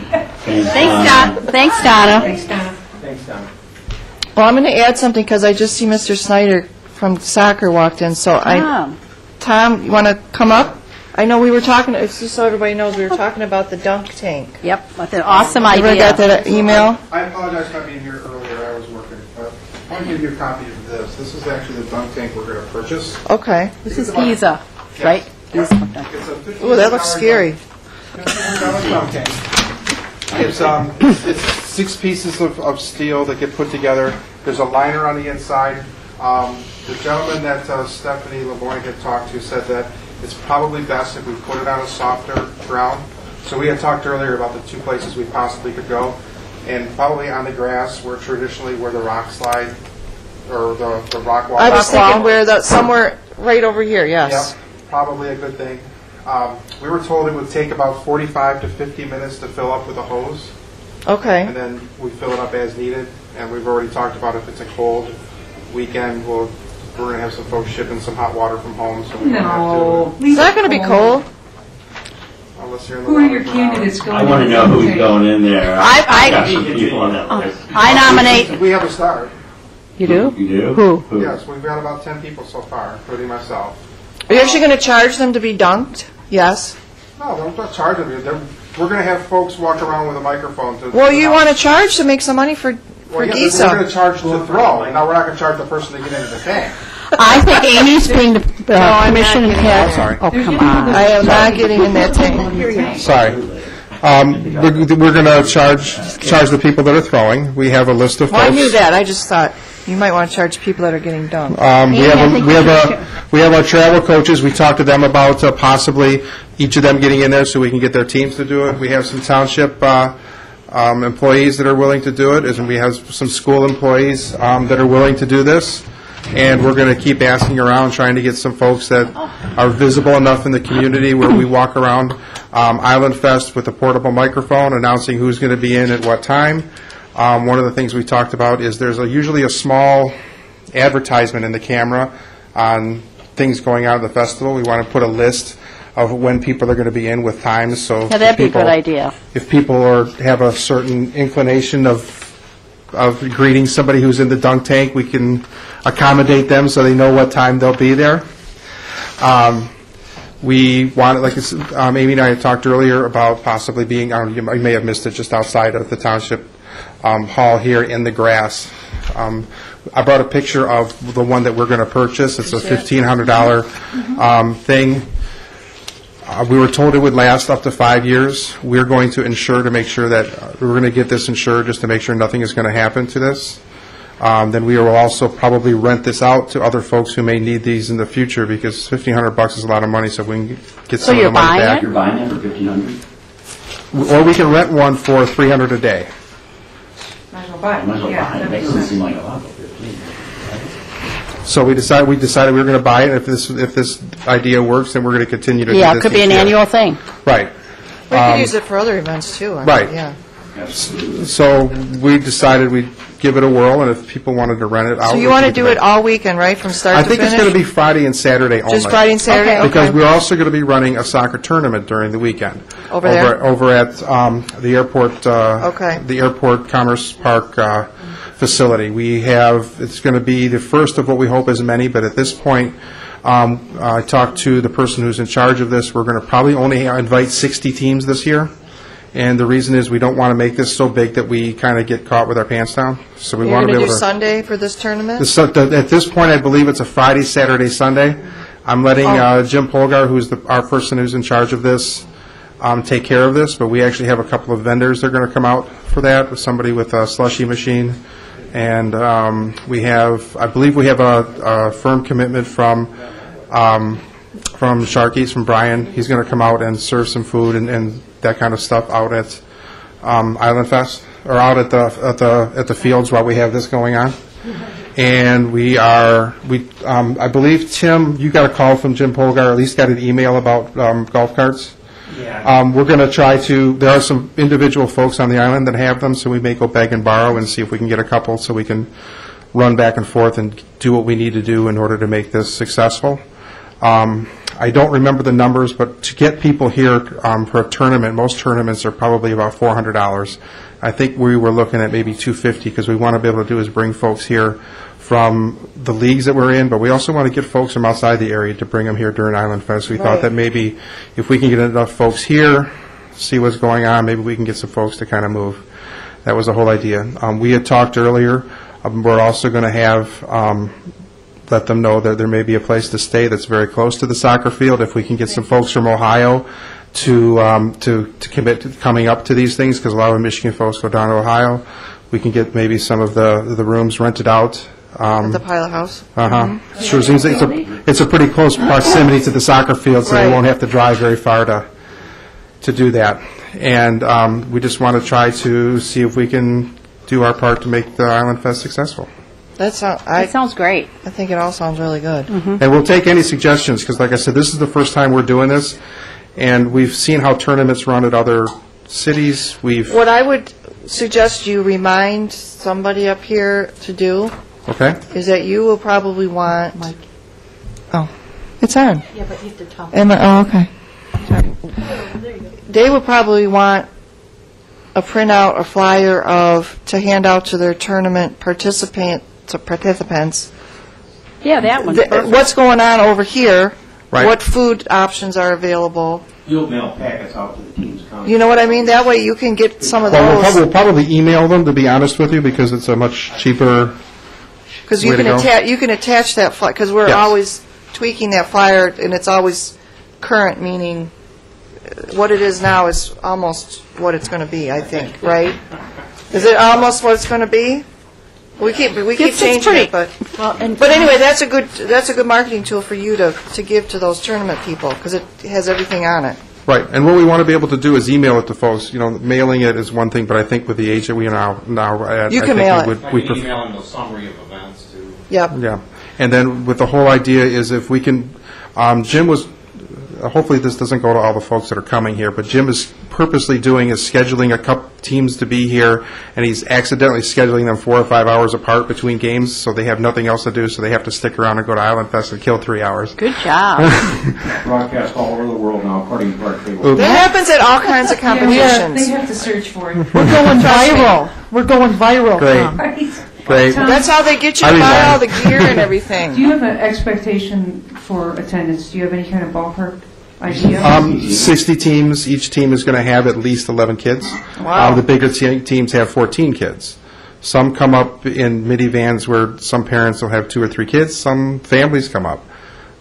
Thanks, Don, thanks, Donna. thanks, Donna. Thanks, Donna. Well, I'm going to add something, because I just see Mr. Snyder from soccer walked in, so I, Tom, Tom, you want to come up? I know we were talking, it's just so everybody knows, we were talking about the dunk tank. Yep, that's an awesome Everybody got idea. that email? I apologize for not being here earlier, I was working, but I want to give you a copy of this. This is actually the dunk tank we're going to purchase. Okay. This is Giza, right? Yes. Giza. It's a $1,500 Ooh, that looks scary. $1,500 dunk tank. It's, um, it's six pieces of, of steel that get put together. There's a liner on the inside. Um, the gentleman that uh, Stephanie LeBoy had talked to said that it's probably best if we put it on a softer ground. So we had talked earlier about the two places we possibly could go, and probably on the grass, where traditionally where the rock slide, or the, the rock wall. I was thinking where the, somewhere right over here, yes. Yep, probably a good thing. Um, We were told it would take about 45 to 50 minutes to fill up with a hose, Okay. and then we fill it up as needed. And we've already talked about if it's a cold weekend, we'll, we're going to have some folks shipping some hot water from home, so we don't No. have Is that going to be cold? To, unless you're in the Who are your for candidates hours. going? I want to know who's going in there. I- I- got some people on that list. I nominate, We have a start. you do? You do? Who? Yes, we've got about 10 people so far, including myself. Are you actually going to charge them to be dunked? Yes. No, I'm not charging you. They're- We're going to have folks walk around with a microphone to. Well, you want to charge to make some money for, for Well, yeah, but we're going Giza. to charge to throw, and now we're not going to charge the person to get into the tank. I think Amy's being the uh, I'm not commission getting head. sorry. Oh, come on. I am not getting in that tank. Sorry. Um, We're we're going to charge, charge the people that are throwing. We have a list of folks. Well, I knew that, I just thought you might want to charge people that are getting dunked. Um, We have, a- we have a, we have our travel coaches, we talked to them about uh, possibly each of them getting in there so we can get their teams to do it. We have some township uh, um, employees that are willing to do it, and we have some school employees um, that are willing to do this. And we're going to keep asking around, trying to get some folks that are visible enough in the community where we walk around um, Island Fest with a portable microphone announcing who's going to be in at what time. Um, One of the things we talked about is there's a- usually a small advertisement in the camera on things going on at the festival. We want to put a list of when people are going to be in with times, so. Yeah, that'd be a people- good idea. If people are, have a certain inclination of of greeting somebody who's in the dunk tank, we can accommodate them so they know what time they'll be there. Um, We wanted, like, um, Amy and I had talked earlier about possibly being, I don't know, you may have missed it, just outside of the township um, hall here in the grass. Um, I brought a picture of the one that we're going to purchase. It's a $1,500 um, thing. Uh, We were told it would last up to five years. We're going to insure to make sure that, uh, we're going to get this insured just to make sure nothing is going to happen to this. Um, Then we will also probably rent this out to other folks who may need these in the future, because 1,500 bucks is a lot of money, so if we can get So some of the you're money buying back. You're buying it for fifteen hundred? Or we can rent one for 300 a day. Might as well buy it. Might as well Yeah, buy it, that that makes doesn't sense. seem like a lot, but fifteen. So we decided, we decided we were going to buy it, if this, if this idea works, then we're going to continue to do this Yeah, it could be each an year. annual thing. Right. We Um, could use it for other events, too. I mean, Right. Yeah. So we decided we'd give it a whirl, and if people wanted to rent it out... So you we want to could do it all weekend, right, from start I to think it's going to be Friday and Saturday only. Just Friday and Saturday? Okay. Because we're also going to be running a soccer tournament during the weekend. Over there? Over at um, the airport, uh, Okay. the Airport Commerce Park uh, facility. We have, it's going to be the first of what we hope is many, but at this point, um, I talked to the person who's in charge of this, we're going to probably only invite 60 teams this year. And the reason is, we don't want to make this so big that we kind of get caught with our pants down. So we You're want to be to able do to... Sunday for this tournament? The the- At this point, I believe it's a Friday, Saturday, Sunday. I'm letting uh, Jim Polgar, who's the- our person who's in charge of this, um, take care of this, but we actually have a couple of vendors that are going to come out for that, somebody with a slushy machine, and um, we have, I believe we have a a firm commitment from um, from Sharky's, from Brian. He's going to come out and serve some food and- and that kind of stuff out at um, Island Fest, or out at the, at the, at the fields while we have this going on. And we are, we, um, I believe, Tim, you got a call from Jim Polgar, at least got an email about um, golf carts? Um, We're going to try to, there are some individual folks on the island that have them, so we may go beg and borrow and see if we can get a couple, so we can run back and forth and do what we need to do in order to make this successful. Um, I don't remember the numbers, but to get people here um, for a tournament, most tournaments are probably about $400. I think we were looking at maybe 250 because we want to be able to do is bring folks here from the leagues that we're in, but we also want to get folks from outside the area to bring them here during Island Fest. We thought Right. that maybe if we can get enough folks here, see what's going on, maybe we can get some folks to kind of move. That was the whole idea. Um, We had talked earlier, um, we're also going to have um, let them know that there may be a place to stay that's very close to the soccer field. If we can get some folks from Ohio to, um, to to commit to coming up to these things, because a lot of Michigan folks go down to Ohio, we can get maybe some of the, the rooms rented out. Um, The pilot house? Uh-huh. Sure seems like it's a, it's a pretty close proximity to the soccer field, so they Right. won't have to drive very far to, to do that. And um, we just want to try to see if we can do our part to make the Island Fest successful. That sounds, I, That sounds great. I think it all sounds really good. And we'll take any suggestions, because like I said, this is the first time we're doing this, and we've seen how tournaments run at other cities. We've, What I would suggest you remind somebody up here to do okay? is that you will probably want... Oh, it's on. Yeah, but you have to talk. Am I, oh, okay. They will probably want a printout, a flyer of, to hand out to their tournament participant, to participants, Yeah, that one's th- perfect. what's going on over here, Right. what food options are available, You'll mail packets out to the teams. coming. you know what I mean? That way you can get some of Well, we'll prob- we'll probably email them, to be honest with you, because it's a much cheaper, because you way to can go. attach, you can attach that flyer, because we're Yes. always tweaking that flyer, and it's always current, meaning uh, what it is now is almost what it's going to be, I think, right? Is it almost what it's going to be? We keep, we keep It's- it's changing pretty- it, but, Well, and but anyway, that's a good, that's a good marketing tool for you to, to give to those tournament people, because it has everything on it. Right. And what we want to be able to do is email it to folks. You know, mailing it is one thing, but I think with the age that we are now, now at. You I can think mail we it. would- I we can pref- email them a summary of events, too. Yep. Yeah. And then with the whole idea is if we can, um, Jim was, hopefully this doesn't go to all the folks that are coming here, but Jim is purposely doing is scheduling a couple teams to be here, and he's accidentally scheduling them four or five hours apart between games, so they have nothing else to do, so they have to stick around and go to Island Fest and kill three hours. Good job. Broadcast all over the world now, according to our cable. That happens at all kinds of competitions. Yeah, They have to search for it. We're going viral. We're going viral, Great. Tom. Right. Great. Tom, That's how they get you I to buy all the gear and everything. Do you have an expectation for attendance? Do you have any kind of ballpark idea? Um, 60 teams, each team is going to have at least 11 kids. Wow. Um, The bigger te- teams have 14 kids. Some come up in minivans where some parents will have two or three kids, some families come up,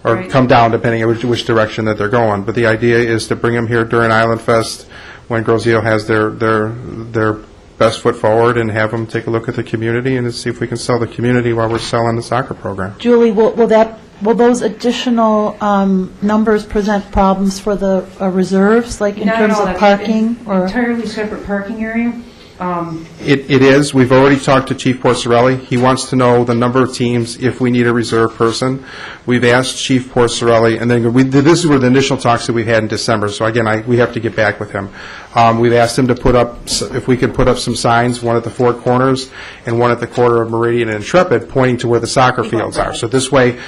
or Right. come down depending on which, which direction that they're going. But the idea is to bring them here during Island Fest when Grosse Ile has their, their, their best foot forward and have them take a look at the community and to see if we can sell the community while we're selling the soccer program. Julie, will will that, will those additional um, numbers present problems for the uh, reserves, like in Not at terms all. of That's parking? an or Entirely separate parking area. Um, It, it is. We've already talked to Chief Porcerelli. He wants to know the number of teams if we need a reserve person. We've asked Chief Porcerelli, and then we, this were the initial talks that we had in December, so again, I, we have to get back with him. Um, we've asked him to put up, if we could put up some signs, one at the four corners and one at the corner of Meridian and Intrepid, pointing to where the soccer fields are. So this way,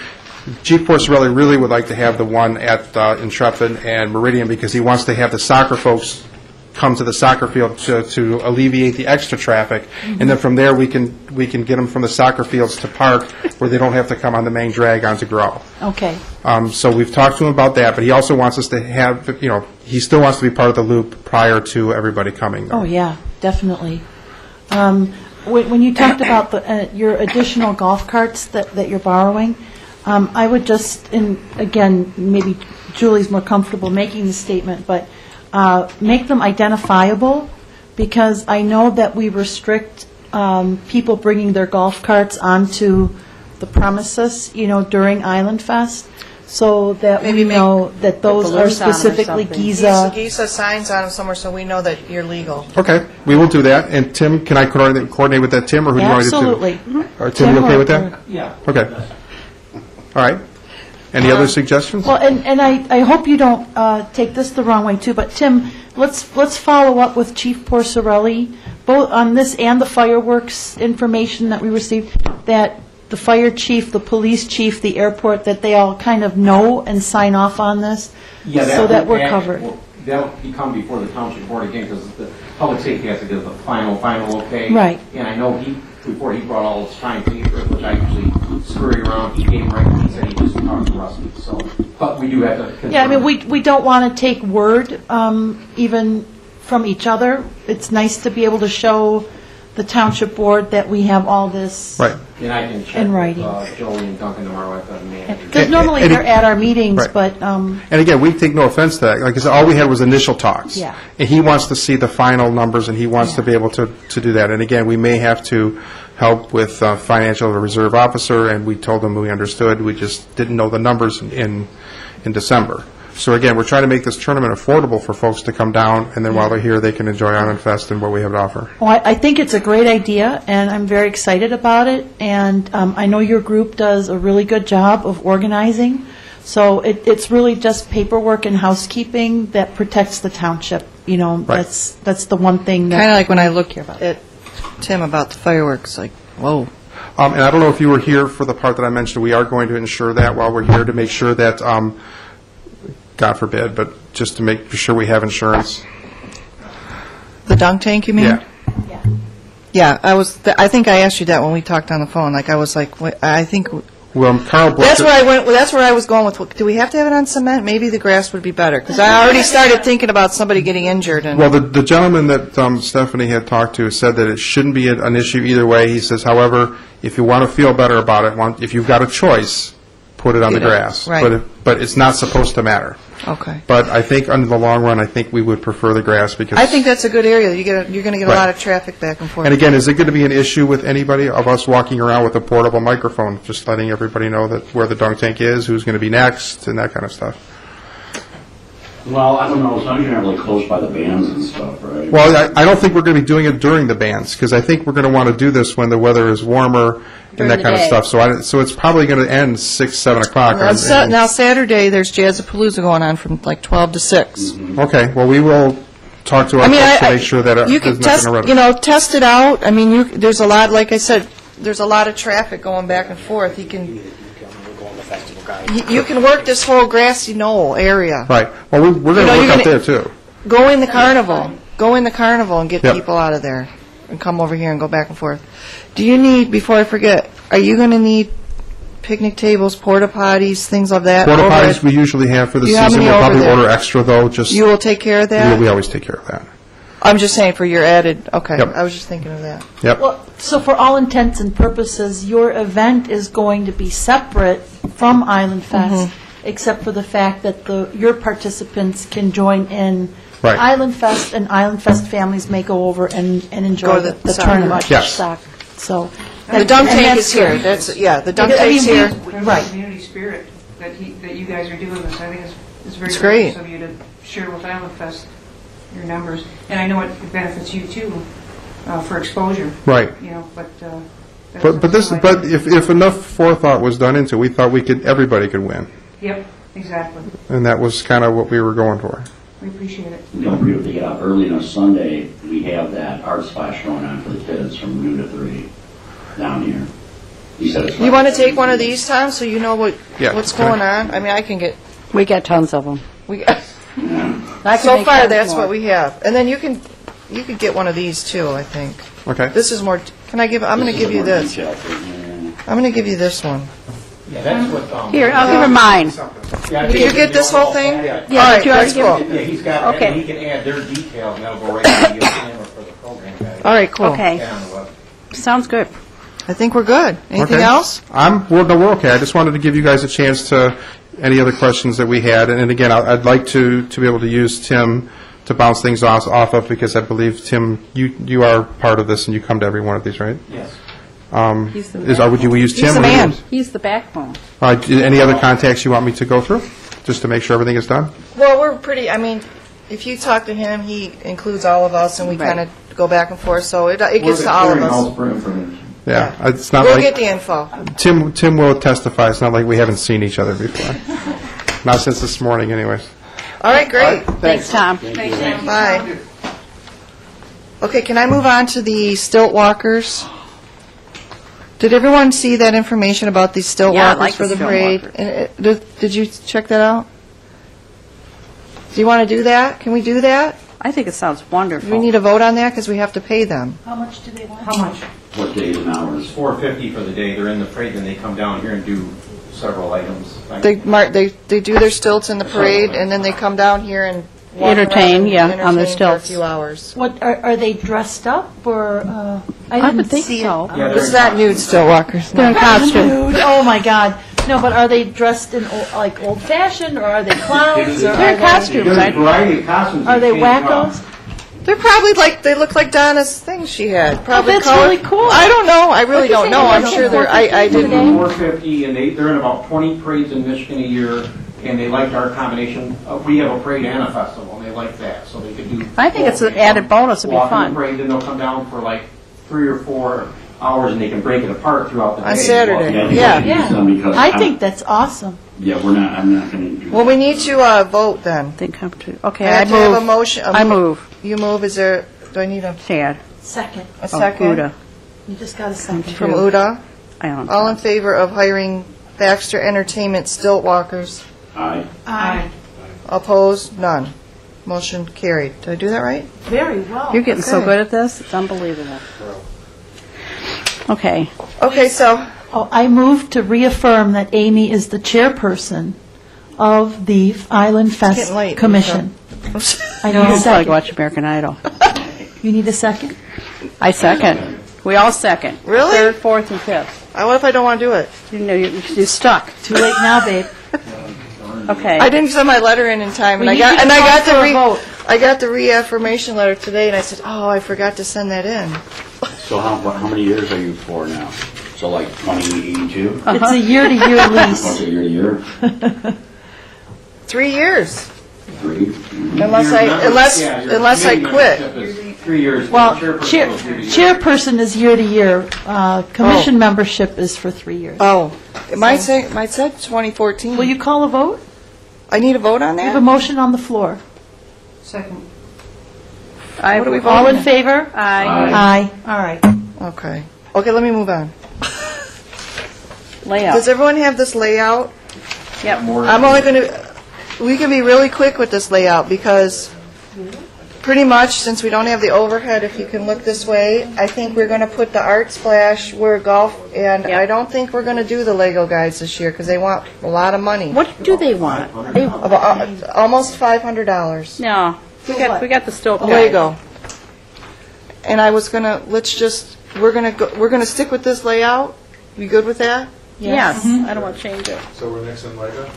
Chief Porcerelli really would like to have the one at uh, Intrepid and Meridian because he wants to have the soccer folks come to the soccer field to, to alleviate the extra traffic, and then from there, we can, we can get them from the soccer fields to park, where they don't have to come on the main drag onto Grow. Okay. Um, So we've talked to him about that, but he also wants us to have, you know, he still wants to be part of the loop prior to everybody coming. though. Oh, yeah, definitely. Um, When when you talked about the, uh, your additional golf carts that that you're borrowing, um, I would just, and again, maybe Julie's more comfortable making the statement, but uh, make them identifiable, because I know that we restrict um, people bringing their golf carts onto the premises, you know, during Island Fest, so that we Maybe make- know that those are balloons on 'em or specifically something. Giza. Giza signs on them somewhere so we know that you're legal. Okay, we will do that. And Tim, can I coordinate coordinate with that, Tim, or who do you want me to do? Absolutely. Are Tim, you okay with that? Yeah. Okay. All right. Any other suggestions? Well, and, and I, I hope you don't uh, take this the wrong way, too, but Tim, let's, let's follow up with Chief Porcerelli, both on this and the fireworks information that we received, that the fire chief, the police chief, the airport, that they all kind of know and sign off on this, Yeah, so that would we're act- covered. That'll become before the township board again, because the public safety has to give the final, final okay. Right. And I know he, before he brought all his time papers, which I usually scurry around, he came right, and he said he just talked to Rusty, so, but we do have to confirm. Yeah, I mean, we, we don't want to take word um, even from each other. It's nice to be able to show the township board that we have all this. Right. And I can check in with writing. uh, Joey and Duncan tomorrow at the manager. Because normally And- and they're it- at our meetings, Right. but, um, And again, we take no offense to that. Like I said, all we had was initial talks. Yeah. And he wants to see the final numbers, and he wants to be able to, to do that. And again, we may have to help with uh, financial reserve officer, and we told them we understood, we just didn't know the numbers in, in December. So again, we're trying to make this tournament affordable for folks to come down, and then while they're here, they can enjoy Island Fest and what we have to offer. well, I I think it's a great idea, and I'm very excited about it, and um, I know your group does a really good job of organizing, so it- it's really just paperwork and housekeeping that protects the township, you know? Right. That's, that's the one thing that... Kind of like when I look here about. at Tim about the fireworks, like, whoa. Um, And I don't know if you were here for the part that I mentioned, we are going to ensure that while we're here, to make sure that, um, God forbid, but just to make sure we have insurance. The dunk tank, you mean? Yeah. Yeah, I was, th- I think I asked you that when we talked on the phone, like, I was like, wait, I think, Well, Carl Butcher... that's where I went, well, that's where I was going with, do we have to have it on cement? Maybe the grass would be better, because I already started thinking about somebody getting injured, and... Well, the the gentleman that um, Stephanie had talked to said that it shouldn't be an issue either way. He says, however, if you want to feel better about it, want- if you've got a choice, put it on the grass. right. But it- But it's not supposed to matter. Okay. But I think, under the long run, I think we would prefer the grass because... I think that's a good area, you get, a- you're going to get a Right. lot of traffic back and forth. And again, is it going to be an issue with anybody of us walking around with a portable microphone, just letting everybody know that where the dunk tank is, who's going to be next, and that kind of stuff? Well, I don't know, it's not as you're really close by the bands and stuff, right? Well, I I don't think we're going to be doing it during the bands, because I think we're going to want to do this when the weather is warmer During and that the kind of day. stuff. So I, so it's probably going to end 6, 7 o'clock. Now, on- Sa- Now Saturday, there's Jazzapalooza going on from like 12 to 6. Okay, well, we will talk to our I mean, folks to I- make sure that uh, You there's can test, nothing you around. know, test it out. I mean, you, there's a lot, like I said, there's a lot of traffic going back and forth. You can, you you can work this whole grassy knoll area. Right, well, we- we're going You know, to you're work up gonna- there, too. Go in the carnival, go in the carnival and get Yep. people out of there and come over here and go back and forth. Do you need, before I forget, are you going to need picnic tables, porta potties, things of that? Porta over potties we usually have for the you have season. any We'll over probably there? order extra, though, just, You will take care of we that? we always take care of that. I'm just saying for your added, okay, Yep. I was just thinking of that. Yep, Well, so for all intents and purposes, your event is going to be separate from Island Fest, Mm-hmm. except for the fact that the, your participants can join in Right. Island Fest, and Island Fest families may go over and, and Go enjoy to the the the soccer. tournament. Yes. Soccer. So. The dunk and tank that's is here, good. that's, yeah, the dunk I mean, tank's we- here. There's Right. a community spirit that he, that you guys are doing this. I think it's, it's very It's great. gracious of you to share with Island Fest your numbers. And I know it benefits you too, uh, for exposure, right. you know, but, uh. that's But, but this, something like- but if, if enough forethought was done into it, we thought we could, everybody could win. Yep, exactly. And that was kind of what we were going for. We appreciate it. Don't forget, if they get out early on a Sunday, we have that art splash going on for the kids from noon to three down here. You said it's. You want to take one of these, Tom, so you know what, Yeah. what's going on? I mean, I can get, We got tons of them. we, I can so make far, tons that's more. what we have. And then you can, you could get one of these too, I think. Okay? This is more, can I give, I'm going to give you this. I'm going to give you this one. Yeah, that's what, um. Here, I'll give her mine. Yeah, I Did you get this whole thing? Yeah, Yeah, All did you already that's give cool. Yeah, he's got, Okay. and he can add their details, and that'll go right to the camera for the program guys. All right, cool. Okay, And the web. sounds good. I think we're good. Anything Okay. else? I'm, well, no, we're okay. I just wanted to give you guys a chance to, any other questions that we had. And again, I- I'd like to, to be able to use Tim to bounce things off, off of, because I believe, Tim, you, you are part of this, and you come to every one of these, right? Yes. Um, He's the Is, or would you we use Tim? He's the or you? man. He's the backbone. Uh, Any other contacts you want me to go through, just to make sure everything is done? Well, we're pretty, I mean, if you talk to him, he includes all of us, and we Right. kind of go back and forth, so it, it gets to all of us. Yeah, uh, it's not We'll like, get the info. Tim, Tim will testify, it's not like we haven't seen each other before. Not since this morning, anyways. All right, great. Thanks, Tom. Bye. Okay, can I move on to the stilt walkers? Did everyone see that information about these stilt Yeah, I walkers like for the the stilt parade? walkers. And it- Did did you check that out? Do you want to do that? Can we do that? I think it sounds wonderful. Do we need a vote on that, because we have to pay them? How much do they want? How much? What days and hours? Four fifty for the day, they're in the parade, then they come down here and do several items. They mar- they they do their stilts in the parade, and then they come down here and walk around Entertain, and yeah, on their entertain for a few hours. What, are, are they dressed up, or, uh, I I didn't would think see it. so. Yeah, This is they're- not nude stilt walkers. They're in costume. Dude, oh my God. No, but are they dressed in, o- like, old-fashioned, or are they clowns, or are They're in they... costume, There's a right? variety of costumes. Are they wackos? They're probably like, they look like Donna's things she had. Probably that's color- really cool. I don't know, I really don't know, it I'm sure they're, I, I $4.50 didn't. Four fifty, and they, they're in about twenty parades in Michigan a year, and they liked our combination. Uh, We have a parade and a festival, and they like that, so they could do. I think it's an added bonus, it'd be Walk in fun. the parade, then they'll come down for like three or four hours, and they can break it apart throughout the day. On Saturday. Yeah, I think Yeah. we should use because I I'm- think that's awesome. Yeah, we're not, I'm not going to do. Well, we need to, uh, vote then. Think come to, I okay, I have to have a move. motion. a I mo- move. You move, is there, do I need a, Chad. Second. a Oh, second? Uda. You just got a second. From Uda. I don't All in favor of hiring Baxter Entertainment stilt walkers? Aye. Aye. Opposed? None. Motion carried. Did I do that right? Very well. You're getting so Okay. good at this, it's unbelievable. Okay, Okay, so, Oh, I move to reaffirm that Amy is the chairperson of the Island Fest getting late, Commission. I need a it's like second. watch American Idol. You need a second? I second. We all second. Really? Third, fourth, and fifth. uh, what if I don't want to do it? You know, you're you're stuck. Too late now, babe. Okay. I didn't send my letter in in time, and We I need got, to and I call got for the re, vote. I got the reaffirmation letter today, and I said, oh, I forgot to send that in. So how, what- how many years are you for now? So like 2082? It's a year-to-year What's lease. it, year to year? Three years. Three? Unless Your I, member- unless, yeah, unless I quit. Three years. Well, chairperson chair- is year to year. chairperson is year to year. Uh, Commission membership is for three years. Oh, it might say, it might say 2014. Will you call a vote? I need a vote on that? We have a that? motion on the floor. Second. I- What are we All voting in favor? Aye. Aye. All right. Okay. Okay, let me move on. Layout. Does everyone have this layout? Yep. I'm only going to, we can be really quick with this layout because pretty much, since we don't have the overhead, if you can look this way, I think we're going to put the art splash where golf, and I Yep. don't think we're going to do the Lego guys this year because they want a lot of money. What do they want? They, About, uh, Almost $500. no, we got, we got the still. Lego. And I was going to, let's just, we're going to, go. we're going to stick with this layout? You good with that? Yes, mm-hmm. I don't want to change it. So we're mixing Lego?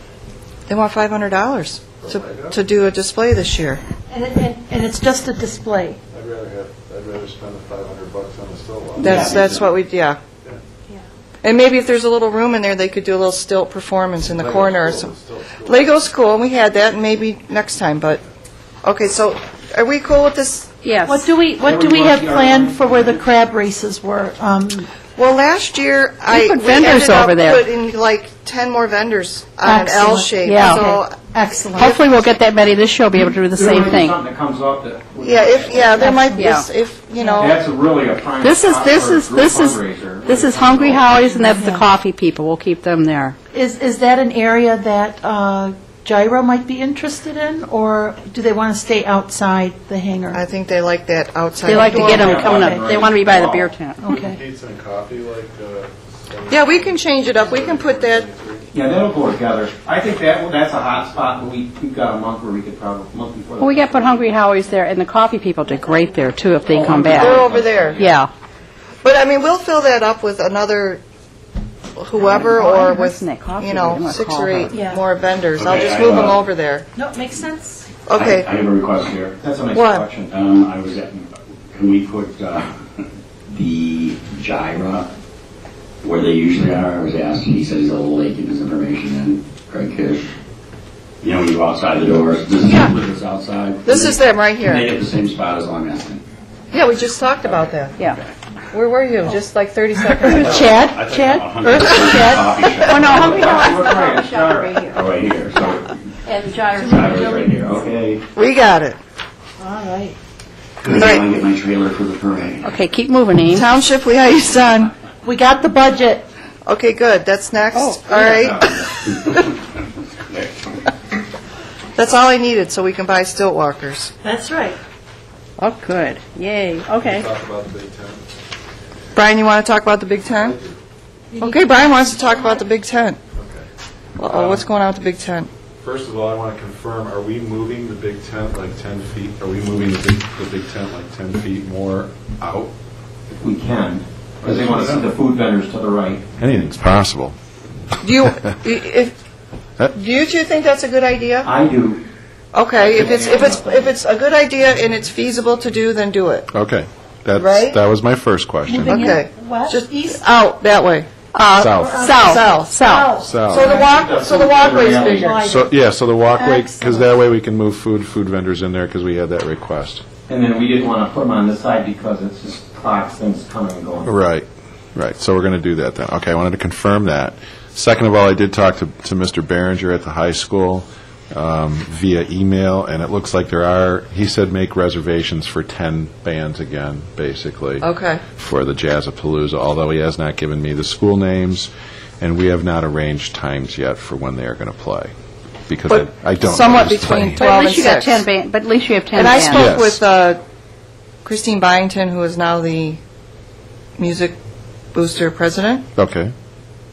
They want $500 to, to do a display this year. And it- and and it's just a display. I'd rather have, I'd rather spend the 500 bucks on the still wall. That's, that's what we, yeah. And maybe if there's a little room in there, they could do a little stilt performance in the corner or some. Lego's cool, and we had that, and maybe next time, but, okay, so, are we cool with this? Yes. What do we, what do we have planned for where the crab races were? Um, Well, last year, I, put we vendors ended up over there. putting like 10 more vendors on an L Excellent. shape. Yeah. So, Excellent. Hopefully, we'll get that many this year, we'll be able to do the same thing. Something that comes up that. yeah, if, yeah, there might be, Yeah. if, you know, That's a really a prime. This is, spot this for a is, group this is, fundraiser. this is Hungry Howie's, and that's the coffee people, we'll keep them there. Is, is that an area that uh, Gyro might be interested in, or do they want to stay outside the hangar? I think they like that outside. They like to get them coming up, they want to be by the beer tent. Okay. Pizza and coffee, like, uh... Yeah, we can change it up, we can put that, Yeah, that'll go together. I think that, that's a hot spot, but we, we've got a month where we could probably, month before. Well, we got to put Hungry Howie's there, and the coffee people did great there, too, if they come back. they're back. over there. Yeah. But, I mean, we'll fill that up with another whoever, or with, seen that coffee you know, six or eight Yeah. more vendors. I'll Okay, just I move them a- over there. No, makes sense. Okay. I I have a request here. That's a nice What? question. Um, I was at, can we put, uh, the Gyra where they usually are? I was asking, he said he's a little late getting his information in, Craig Kish. You know, when you go outside the doors, this is, this is outside. This is them right Can they here. get the same spot as long as? Yeah, we just talked about that. Yeah. Where were you? Oh. Just like 30 seconds ago. Chad, Chad, Earth, Chad. Oh, no, Hungry Howie's Look right, it's Gyro. right here. Oh, right here, so, And Gyro's Gyra's right here, okay. We got it. All right. Good, I get my trailer for the parade. Okay, keep moving, Ames. Township liaison. We got the budget. Okay, good, that's next. Oh, All right, that's all I needed, so we can buy stilt walkers. That's right. Oh, good. Yay, okay. Talk about the Big Tent. Brian, you want to talk about the Big Tent? Okay, Brian wants to talk about the Big Tent. Uh-oh, what's um, going on with the Big Tent? First of all, I want to confirm, are we moving the Big Tent like 10 feet? Are we moving the Big, the Big Tent like 10 feet more out? If we can, because they want to see the food vendors to the right. Anything's possible. Do you, if, do you two think that's a good idea? I do. Okay, if it's, if it's, if it's a good idea and it's feasible to do, then do it. Okay, Right? that was my first question. Moving Okay. West, Just east? out, that way. Uh, South. South. South. South. So So, the walk, so the walkway's bigger. so, yeah, so the walkway, because that way we can move food, food vendors in there, because we had that request. And then we didn't want to put them on the side because it's just clocks things coming and going. Right, right, so we're going to do that then. Okay, I wanted to confirm that. Second of all, I did talk to, to Mr. Behringer at the high school um, via email, and it looks like there are, he said make reservations for 10 bands again, basically. Okay. for the Jazzapalooza, although he has not given me the school names, and we have not arranged times yet for when they are going to play, because But I I don't know somewhat who's between playing. But at and least you got 6. 10 ban, but at least you have 10 And I bands. spoke Yes. with uh, Christine Byington, who is now the Music Booster president, Okay,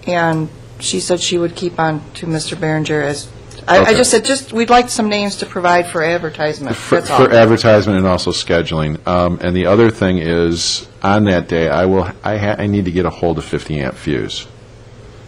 and she said she would keep on to Mr. Behringer as, I I Okay. just said, just, we'd like some names to provide for advertisement, for that's all. for advertisement and also scheduling. Um, And the other thing is, on that day, I will, I ha- I need to get a hold of 50 amp fuse,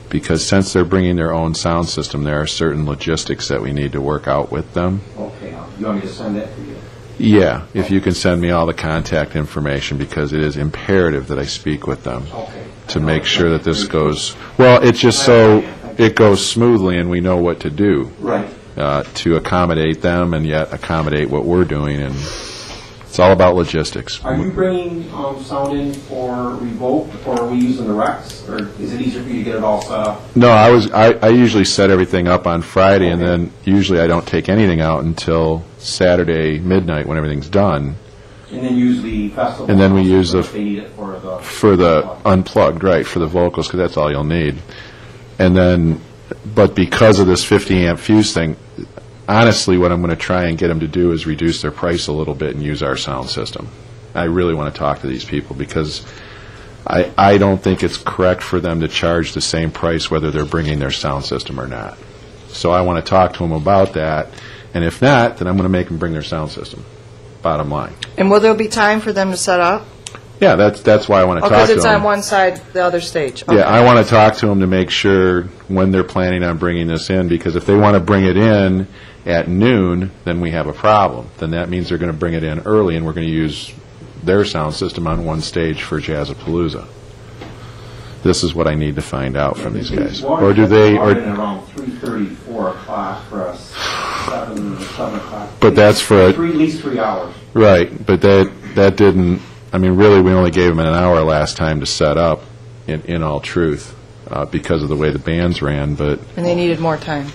because since they're bringing their own sound system, there are certain logistics that we need to work out with them. Okay, you want me to send that to you? Yeah, if you can send me all the contact information, because it is imperative that I speak with them. Okay. to make sure that this goes, well, it's just so it goes smoothly and we know what to do. Right. uh, to accommodate them and yet accommodate what we're doing, and it's all about logistics. Are you bringing um, sound in for revoked, or are we using the Rex? Or is it easier for you to get it all set up? No, I was, I, I usually set everything up on Friday, and then usually I don't take anything out until Saturday midnight when everything's done And then use the festival? And then we use the- If they need it for the... for the unplugged, right, for the vocals, because that's all you'll need. And then, but because of this 50 amp fuse thing, honestly, what I'm going to try and get them to do is reduce their price a little bit and use our sound system. I really want to talk to these people because I, I don't think it's correct for them to charge the same price whether they're bringing their sound system or not. So I want to talk to them about that, and if not, then I'm going to make them bring their sound system, bottom line. And will there be time for them to set up? Yeah, that's, that's why I want to Oh, talk to them. because it's on one side, the other stage. Yeah, I want to talk to them to make sure when they're planning on bringing this in, because if they want to bring it in at noon, then we have a problem. Then that means they're going to bring it in early, and we're going to use their sound system on one stage for Jazzapalooza. This is what I need to find out from these guys. Or do they, Or or, around 3:30, 4 o'clock for us, 7, 7 o'clock. But that's for a- Three, at least three hours. right, but that, that didn't, I mean, really, we only gave them an hour last time to set up, in, in all truth, uh, because of the way the bands ran, but And they needed more time.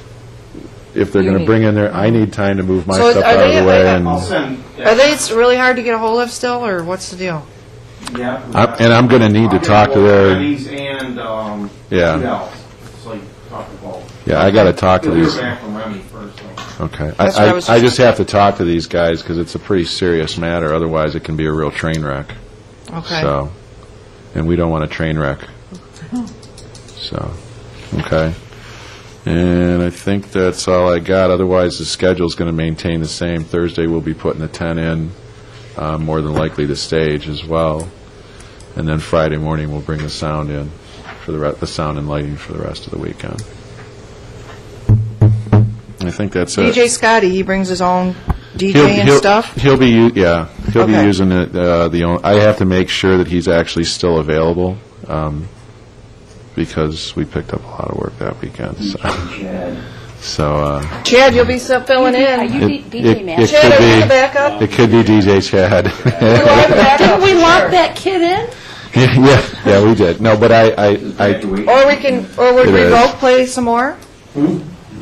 if they're You going to need- bring in their, I need time to move my So stuff are out of they- the way and... I'll send... Are they s- really hard to get a hold of still, or what's the deal? Yeah. I'm- and I'm gonna need to I'll get talk to both their- Denny's and, um, Yeah. Udell's. So you talk to both. Yeah, I gotta talk to You'll these- back from Remy first, so. Okay. That's I, what I was I just- just have to talk to these guys because it's a pretty serious matter, otherwise it can be a real train wreck. Okay. So, and we don't want a train wreck. So, okay. And I think that's all I got, otherwise the schedule's going to maintain the same. Thursday, we'll be putting the 10 in, uh, more than likely the stage as well. And then Friday morning, we'll bring the sound in for the, re- the sound and lighting for the rest of the weekend. I think that's it. DJ Scotty, he brings his own He'll- DJ and he'll- stuff? He'll be, u- yeah, he'll be Okay. using it, uh, the, own- I have to make sure that he's actually still available, um, because we picked up a lot of work that weekend, so, Chad. so, uh, Chad, you'll be still filling Are in. you it- D- it- DJ man? it Chad, could are you the be- backup? It could be DJ Chad. Didn't we lock that kid in? Yeah, yeah, we did. No, but I, I, I, Or we can, or would It is. Revoke play some more?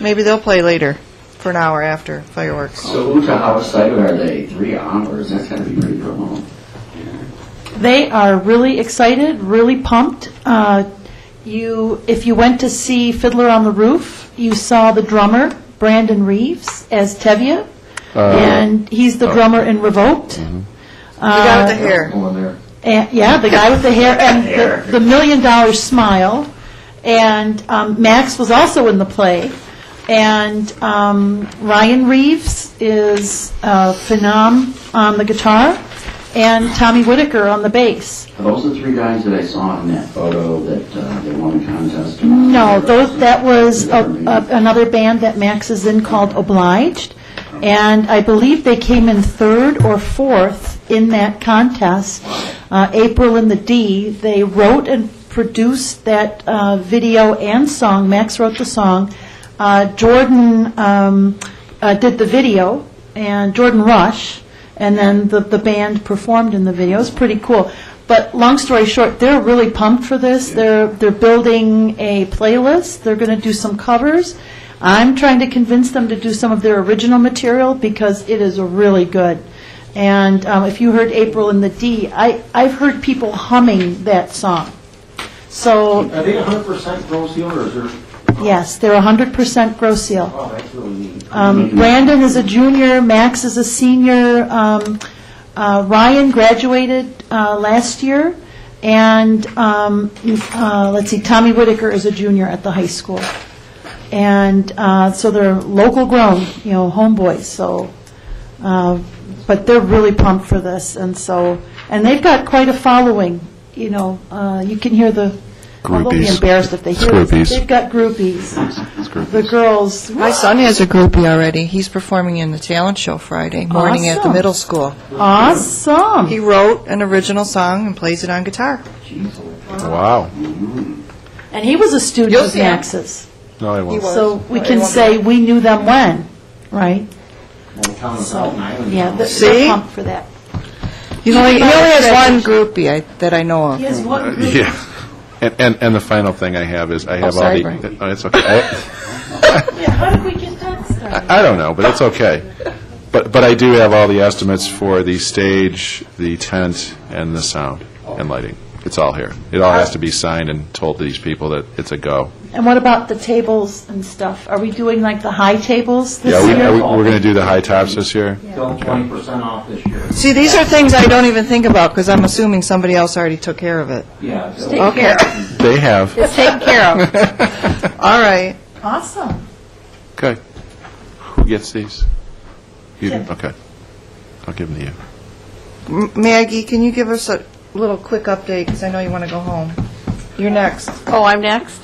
Maybe they'll play later, for an hour after fireworks. So Uta, how excited are they? Three hours, that's gotta be pretty prolonged. They are really excited, really pumped. Uh, You, if you went to see Fiddler on the Roof, you saw the drummer, Brandon Reeves, as Tevye, and he's the drummer in Revoked. You got the hair. Going there. And, yeah, the guy with the hair and the, the million dollar smile. And um, Max was also in the play. And um, Ryan Reeves is uh, Phenom on the guitar, and Tommy Whitaker on the bass. Are those the three guys that I saw in that photo that uh, they won the contest? No, those, that was a, a, another band that Max is in called Obliged, and I believe they came in third or fourth in that contest. Uh, April and the D, they wrote and produced that uh, video and song. Max wrote the song. Uh, Jordan um, uh, did the video, and Jordan Rush, and then the, the band performed in the video. It was pretty cool. But long story short, they're really pumped for this. They're they're building a playlist. They're going to do some covers. I'm trying to convince them to do some of their original material because it is really good. And um, if you heard April in the D, I I've heard people humming that song. So Are they 100% Grosse Ile, or is there, yes, they're 100% Grosse Ile. oh, that's really neat. Um, Brandon is a junior, Max is a senior, um, uh, Ryan graduated uh, last year, and, um, uh, let's see, Tommy Whitaker is a junior at the high school. And uh, so they're local grown, you know, homeboys, so, uh, but they're really pumped for this, and so, and they've got quite a following, you know, uh, you can hear the, well, they'll be Groupies. embarrassed if they hear Groupies. this. They've got groupies. The girls, My son has a groupie already. He's performing in the talent show Friday morning at the Awesome. middle school. awesome. He wrote an original song and plays it on guitar. wow. And he was a student You'll of see him. Max's. No, I won't. was. So we can say, we knew them when. right? Well, the town of South Island. Yeah, the- See? the pump for that. He only, he only has one groupie I- that I know of. He has one group. Yeah. And, and, and the final thing I have is, I oh, have all sorry, the, Brian. oh, it's okay. I- Yeah, how did we get that started? I don't know, but it's okay. But, but I do have all the estimates for the stage, the tent, and the sound and lighting. It's all here. It all has to be signed and told to these people that it's a go. And what about the tables and stuff? Are we doing like the high tables this Yeah, we, year? are we- we're going to do the high tops this year? Still twenty percent off this year. See, these are things I don't even think about, because I'm assuming somebody else already took care of it. Yeah. so- Take Okay. care. They have. It's taken care of. All right. Awesome. Okay. Who gets these? You, Tim. okay. I'll give them to you. M- Maggie, can you give us a little quick update, because I know you want to go home? You're next. Oh, I'm next.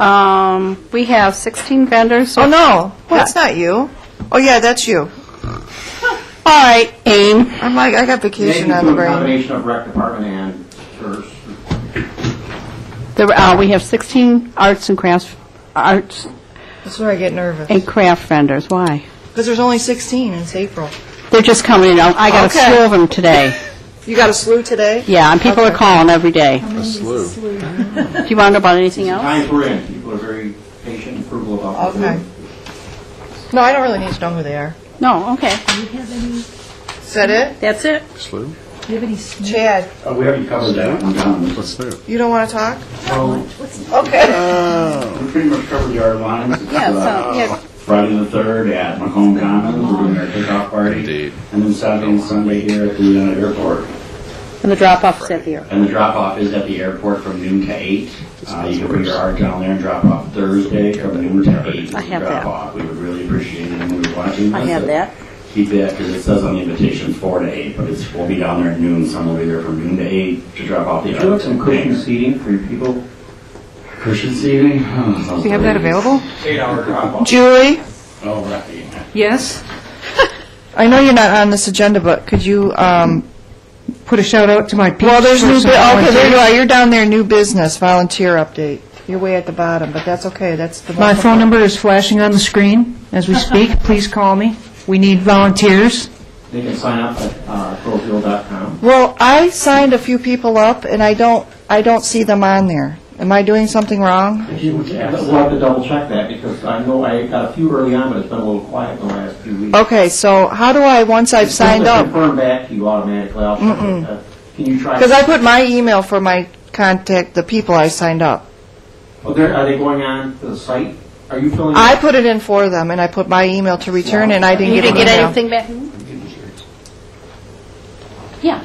Um, we have 16 vendors. Oh, no, that's not you. Oh, yeah, that's you. All right, AIM. I'm like, I got vacation Maybe on do the a brain. combination of rec department and first. There, uh, we have 16 arts and crafts, arts That's where I get nervous. and craft vendors. Why? Because there's only 16, and it's April. They're just coming in. I got a Okay. slew of them today. You got a slew today? Yeah, and people are calling every day. A slew. Do you want to know about anything else? Times we're in, people are very patient and frugal about what Okay. No, I don't really need to know who they are. No, okay. you have Is that it? That's it. Slew? Chad, Oh, we already covered that one, John. What's new? you don't want to talk? Well, Okay. we pretty much covered the art lines. It's, Yeah, so, uh, yeah. Friday the 3rd at Macomb Commons, we're doing our kickoff party. Indeed. And then Saturday and Sunday here at the uh, airport. And the drop-off is at the airport. And the drop-off is at the airport from noon to 8. Uh, You can bring your art down there and drop off Thursday from noon to 8. I the have that. drop-off. We would really appreciate it when you're watching I have that. Keep that, because it says on the invitation 4 to 8, but it's, we'll be down there at noon, so we'll be there from noon to 8 to drop off the Do you have some cushion seating for your people? Cushion seating? Do Do you have that available? Eight-hour drop-off. Julie, Oh, right. Yes. I know you're not on this agenda, but could you, um, Put a shout out to my people. well, there's new, bu- okay, there you are, you're down there, new business, volunteer update. You're way at the bottom, but that's okay, that's the. My phone number is flashing on the screen as we speak. Please call me. We need volunteers. They can sign up at uh, crowfield.com. Well, I signed a few people up, and I don't, I don't see them on there. Am I doing something wrong? If you, we'll have to double check that, because I know I got a few early on, but it's been a little quiet in the last few weeks. Okay, so how do I, once I've It's not signed up? Confirm back to you automatically, I'll check it. Uh, Can you try? Because I put my email for my contact, the people I signed up. Oh, they're- Are they going on to the site? Are you filling? I put it in for them, and I put my email to return, and I didn't You get an didn't get email. anything back? Yeah.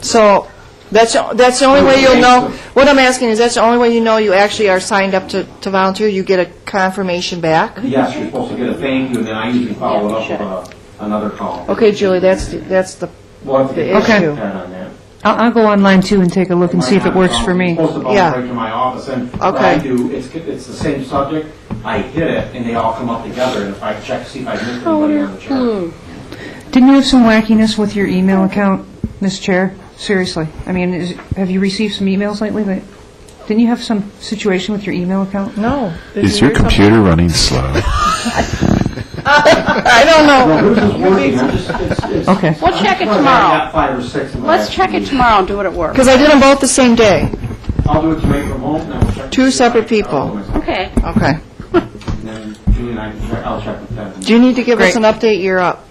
So, that's, that's the only way you'll know, what I'm asking is, that's the only way you know you actually are signed up to, to volunteer, you get a confirmation back? Yes, you're supposed to get a thank you, and then I usually follow it Yeah, up with a- another call. Okay, Julie, that's, the- that's the, Well, if you The can check issue. that on that. I'll, I'll go online too and take a look and see if it works for me. It's supposed to Yeah. right to my office, and what I Okay. do, it's, it's the same subject, I hit it, and they all come up together, and if I check, see if I missed oh, anybody on the chart. Hmm. Didn't you have some wackiness with your email account, Ms. Chair? Seriously. I mean, is, have you received some emails lately that, didn't you have some situation with your email account? no. Did Is your hear something? computer running slow? I don't No, know. this is working, I'm it's, it's. Okay. We'll check it I tomorrow. got five or six in the Let's last check it weeks. tomorrow and do it at work. Because I did them both the same day. I'll do it tonight from home, then we'll check. Two to see if separate people. I'll do it myself. Okay. Okay. And then Julie and I, can check- I'll check with them. Do you need to give us an update? You're up.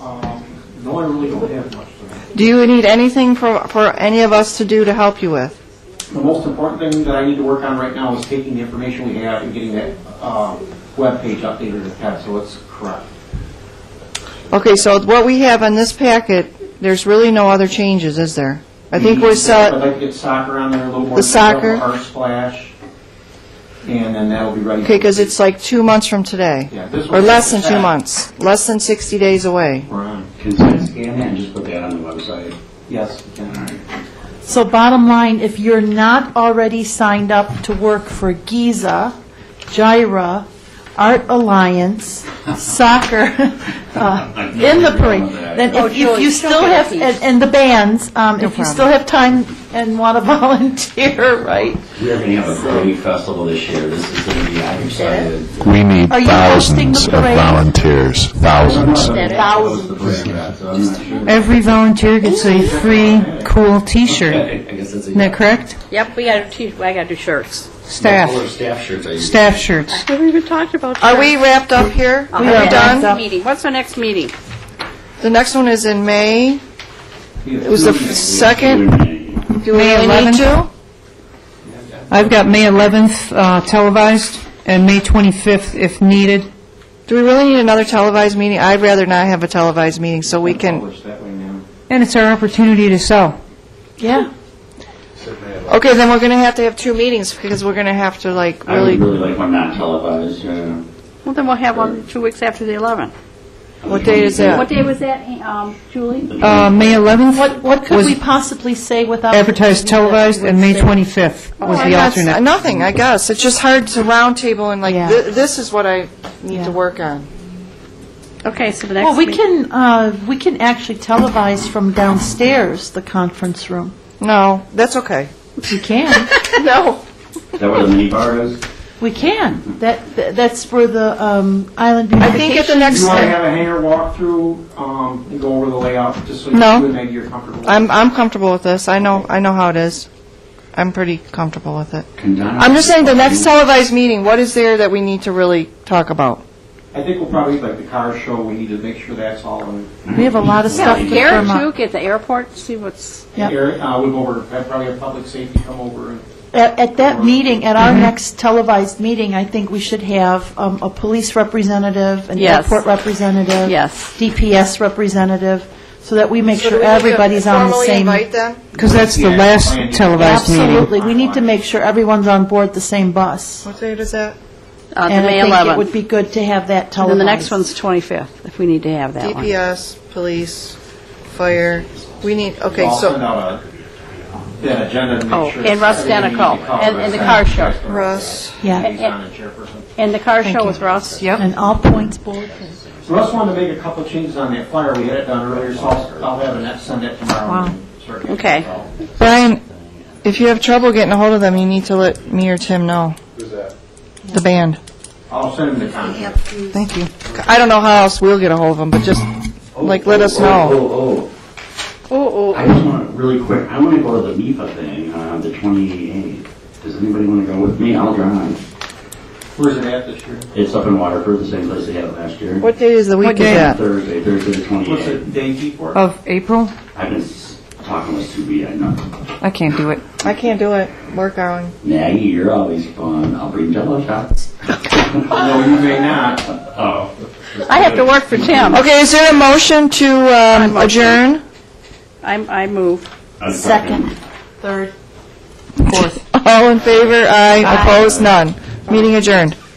Um, No, I really don't have much to that. Do you need anything for, for any of us to do to help you with? The most important thing that I need to work on right now is taking the information we have and getting that uh, webpage updated to Ted, so it's correct. Okay, so what we have on this packet, there's really no other changes, is there? I think we're I'd set, like to get soccer on there a little more. The soccer? detail, splash, and then that'll be ready. okay, because it's like two months from today. Yeah, this Or was- less than two months, less than 60 days away. We're on. Can I scan that and just put that on the website? Yes, we can. So bottom line, if you're not already signed up to work for Giza, Gyra, Art Alliance, soccer, uh, in the parade, then Oh, if if you still have, and and the bands, um, if you still have time and want to volunteer, right? We are going to have a great festival this year. This is going to be, I'm excited. We need Are you hosting the thousands of parade? volunteers, thousands. Thousands. Every volunteer gets a free cool T-shirt. I guess that's a. Isn't that correct? Yep, we got to, I got to do shirts. Staff, Color staff shirts I use. staff shirts. Have we even talked about Are we wrapped up here? Are We we are done? done? Meeting, what's our next meeting? The next one is in May. It was the f- second. Do we May really need 11th? to? I've got May 11th uh, televised and May 25th if needed. Do we really need another televised meeting? I'd rather not have a televised meeting, so we can, Publish that way now. And it's our opportunity to sell. Yeah. Okay, then we're going to have to have two meetings, because we're going to have to, like, I would really, really like one not televised, yeah. Well, then we'll have one two weeks after the 11th. what date is that? What day was that, um, Julie? Uh, May 11th What, what could was we possibly say without? advertised televised, and May 25th was the That's alternate. Nothing, I guess. It's just hard to roundtable and like, Yeah. thi- this is what I need Yeah. to work on. Okay, so the next Well, we meeting- can, uh, we can actually televise from downstairs, the conference room. No, that's okay. We can. No. Is that where the mini bar is? We can. That, that- that's where the um, Island I think at the Beautification. next, You want to have a hangar walkthrough, um, and go over the layout, just so you No. and Maggie are comfortable? I'm, I'm comfortable with this. I know, I know how it is. I'm pretty comfortable with it. Can Donna- I'm just saying, the next televised meeting, what is there that we need to really talk about? I think we'll probably, like the car show, we need to make sure that's all in. We have a lot of stuff to Here, firm too, up. get the airport, see what's, Yep. Eric, uh, we'll go over, have probably have public safety come over and At, at that meeting, at our next televised meeting, I think we should have um, a police representative, an Yes. airport representative. Yes. DPS representative, so that we make So do sure we need to everybody's on the Formally same. invite them? Because that's the Yeah, last plan. televised meeting. Absolutely. We need to make sure everyone's on board the same bus. What date is that? Uh, the And I think it would 11th. be good to have that And televised. then the next one's 25th, if we need to have that one. DPS, police, fire, we need, okay, I'll send so, out a, that agenda to Oh, make sure. and Russ everything we need to cover and- and the on. car show. Russ, Yeah, Liaison and chairperson. And the car Thank show you. with Russ? Yep. and all points board. Russ wanted to make a couple changes on that flyer, we had it done earlier, so I'll, I'll have Annette send that tomorrow. Wow. and start getting Okay. it out. Brian, if you have trouble getting a hold of them, you need to let me or Tim know. Who's that? The band. I'll send them the contract. Thank you. I don't know how else we'll get a hold of them, but just, oh, like, let us Oh, oh know. Oh, oh, oh. I just want, to really quick, I want to go to the MIFA thing, on the 28th. Does anybody want to go with me? I'll drive. Where's it at this year? It's up in Waterford, the same place they had it last year. What day is the week is that? Thursday, Thursday the What's the 28th. date before? Of April? I've been s- talking with Subi, I know. I can't do it. I can't do it. Work hours. Maggie, you're always fun. I'll bring jello shots. No, you may not. Oh. I have to work for Tim. Okay, is there a motion to um, adjourn? I, I move. A Second, third, fourth. All in favor? Aye. Opposed? None. Meeting adjourned. Cool.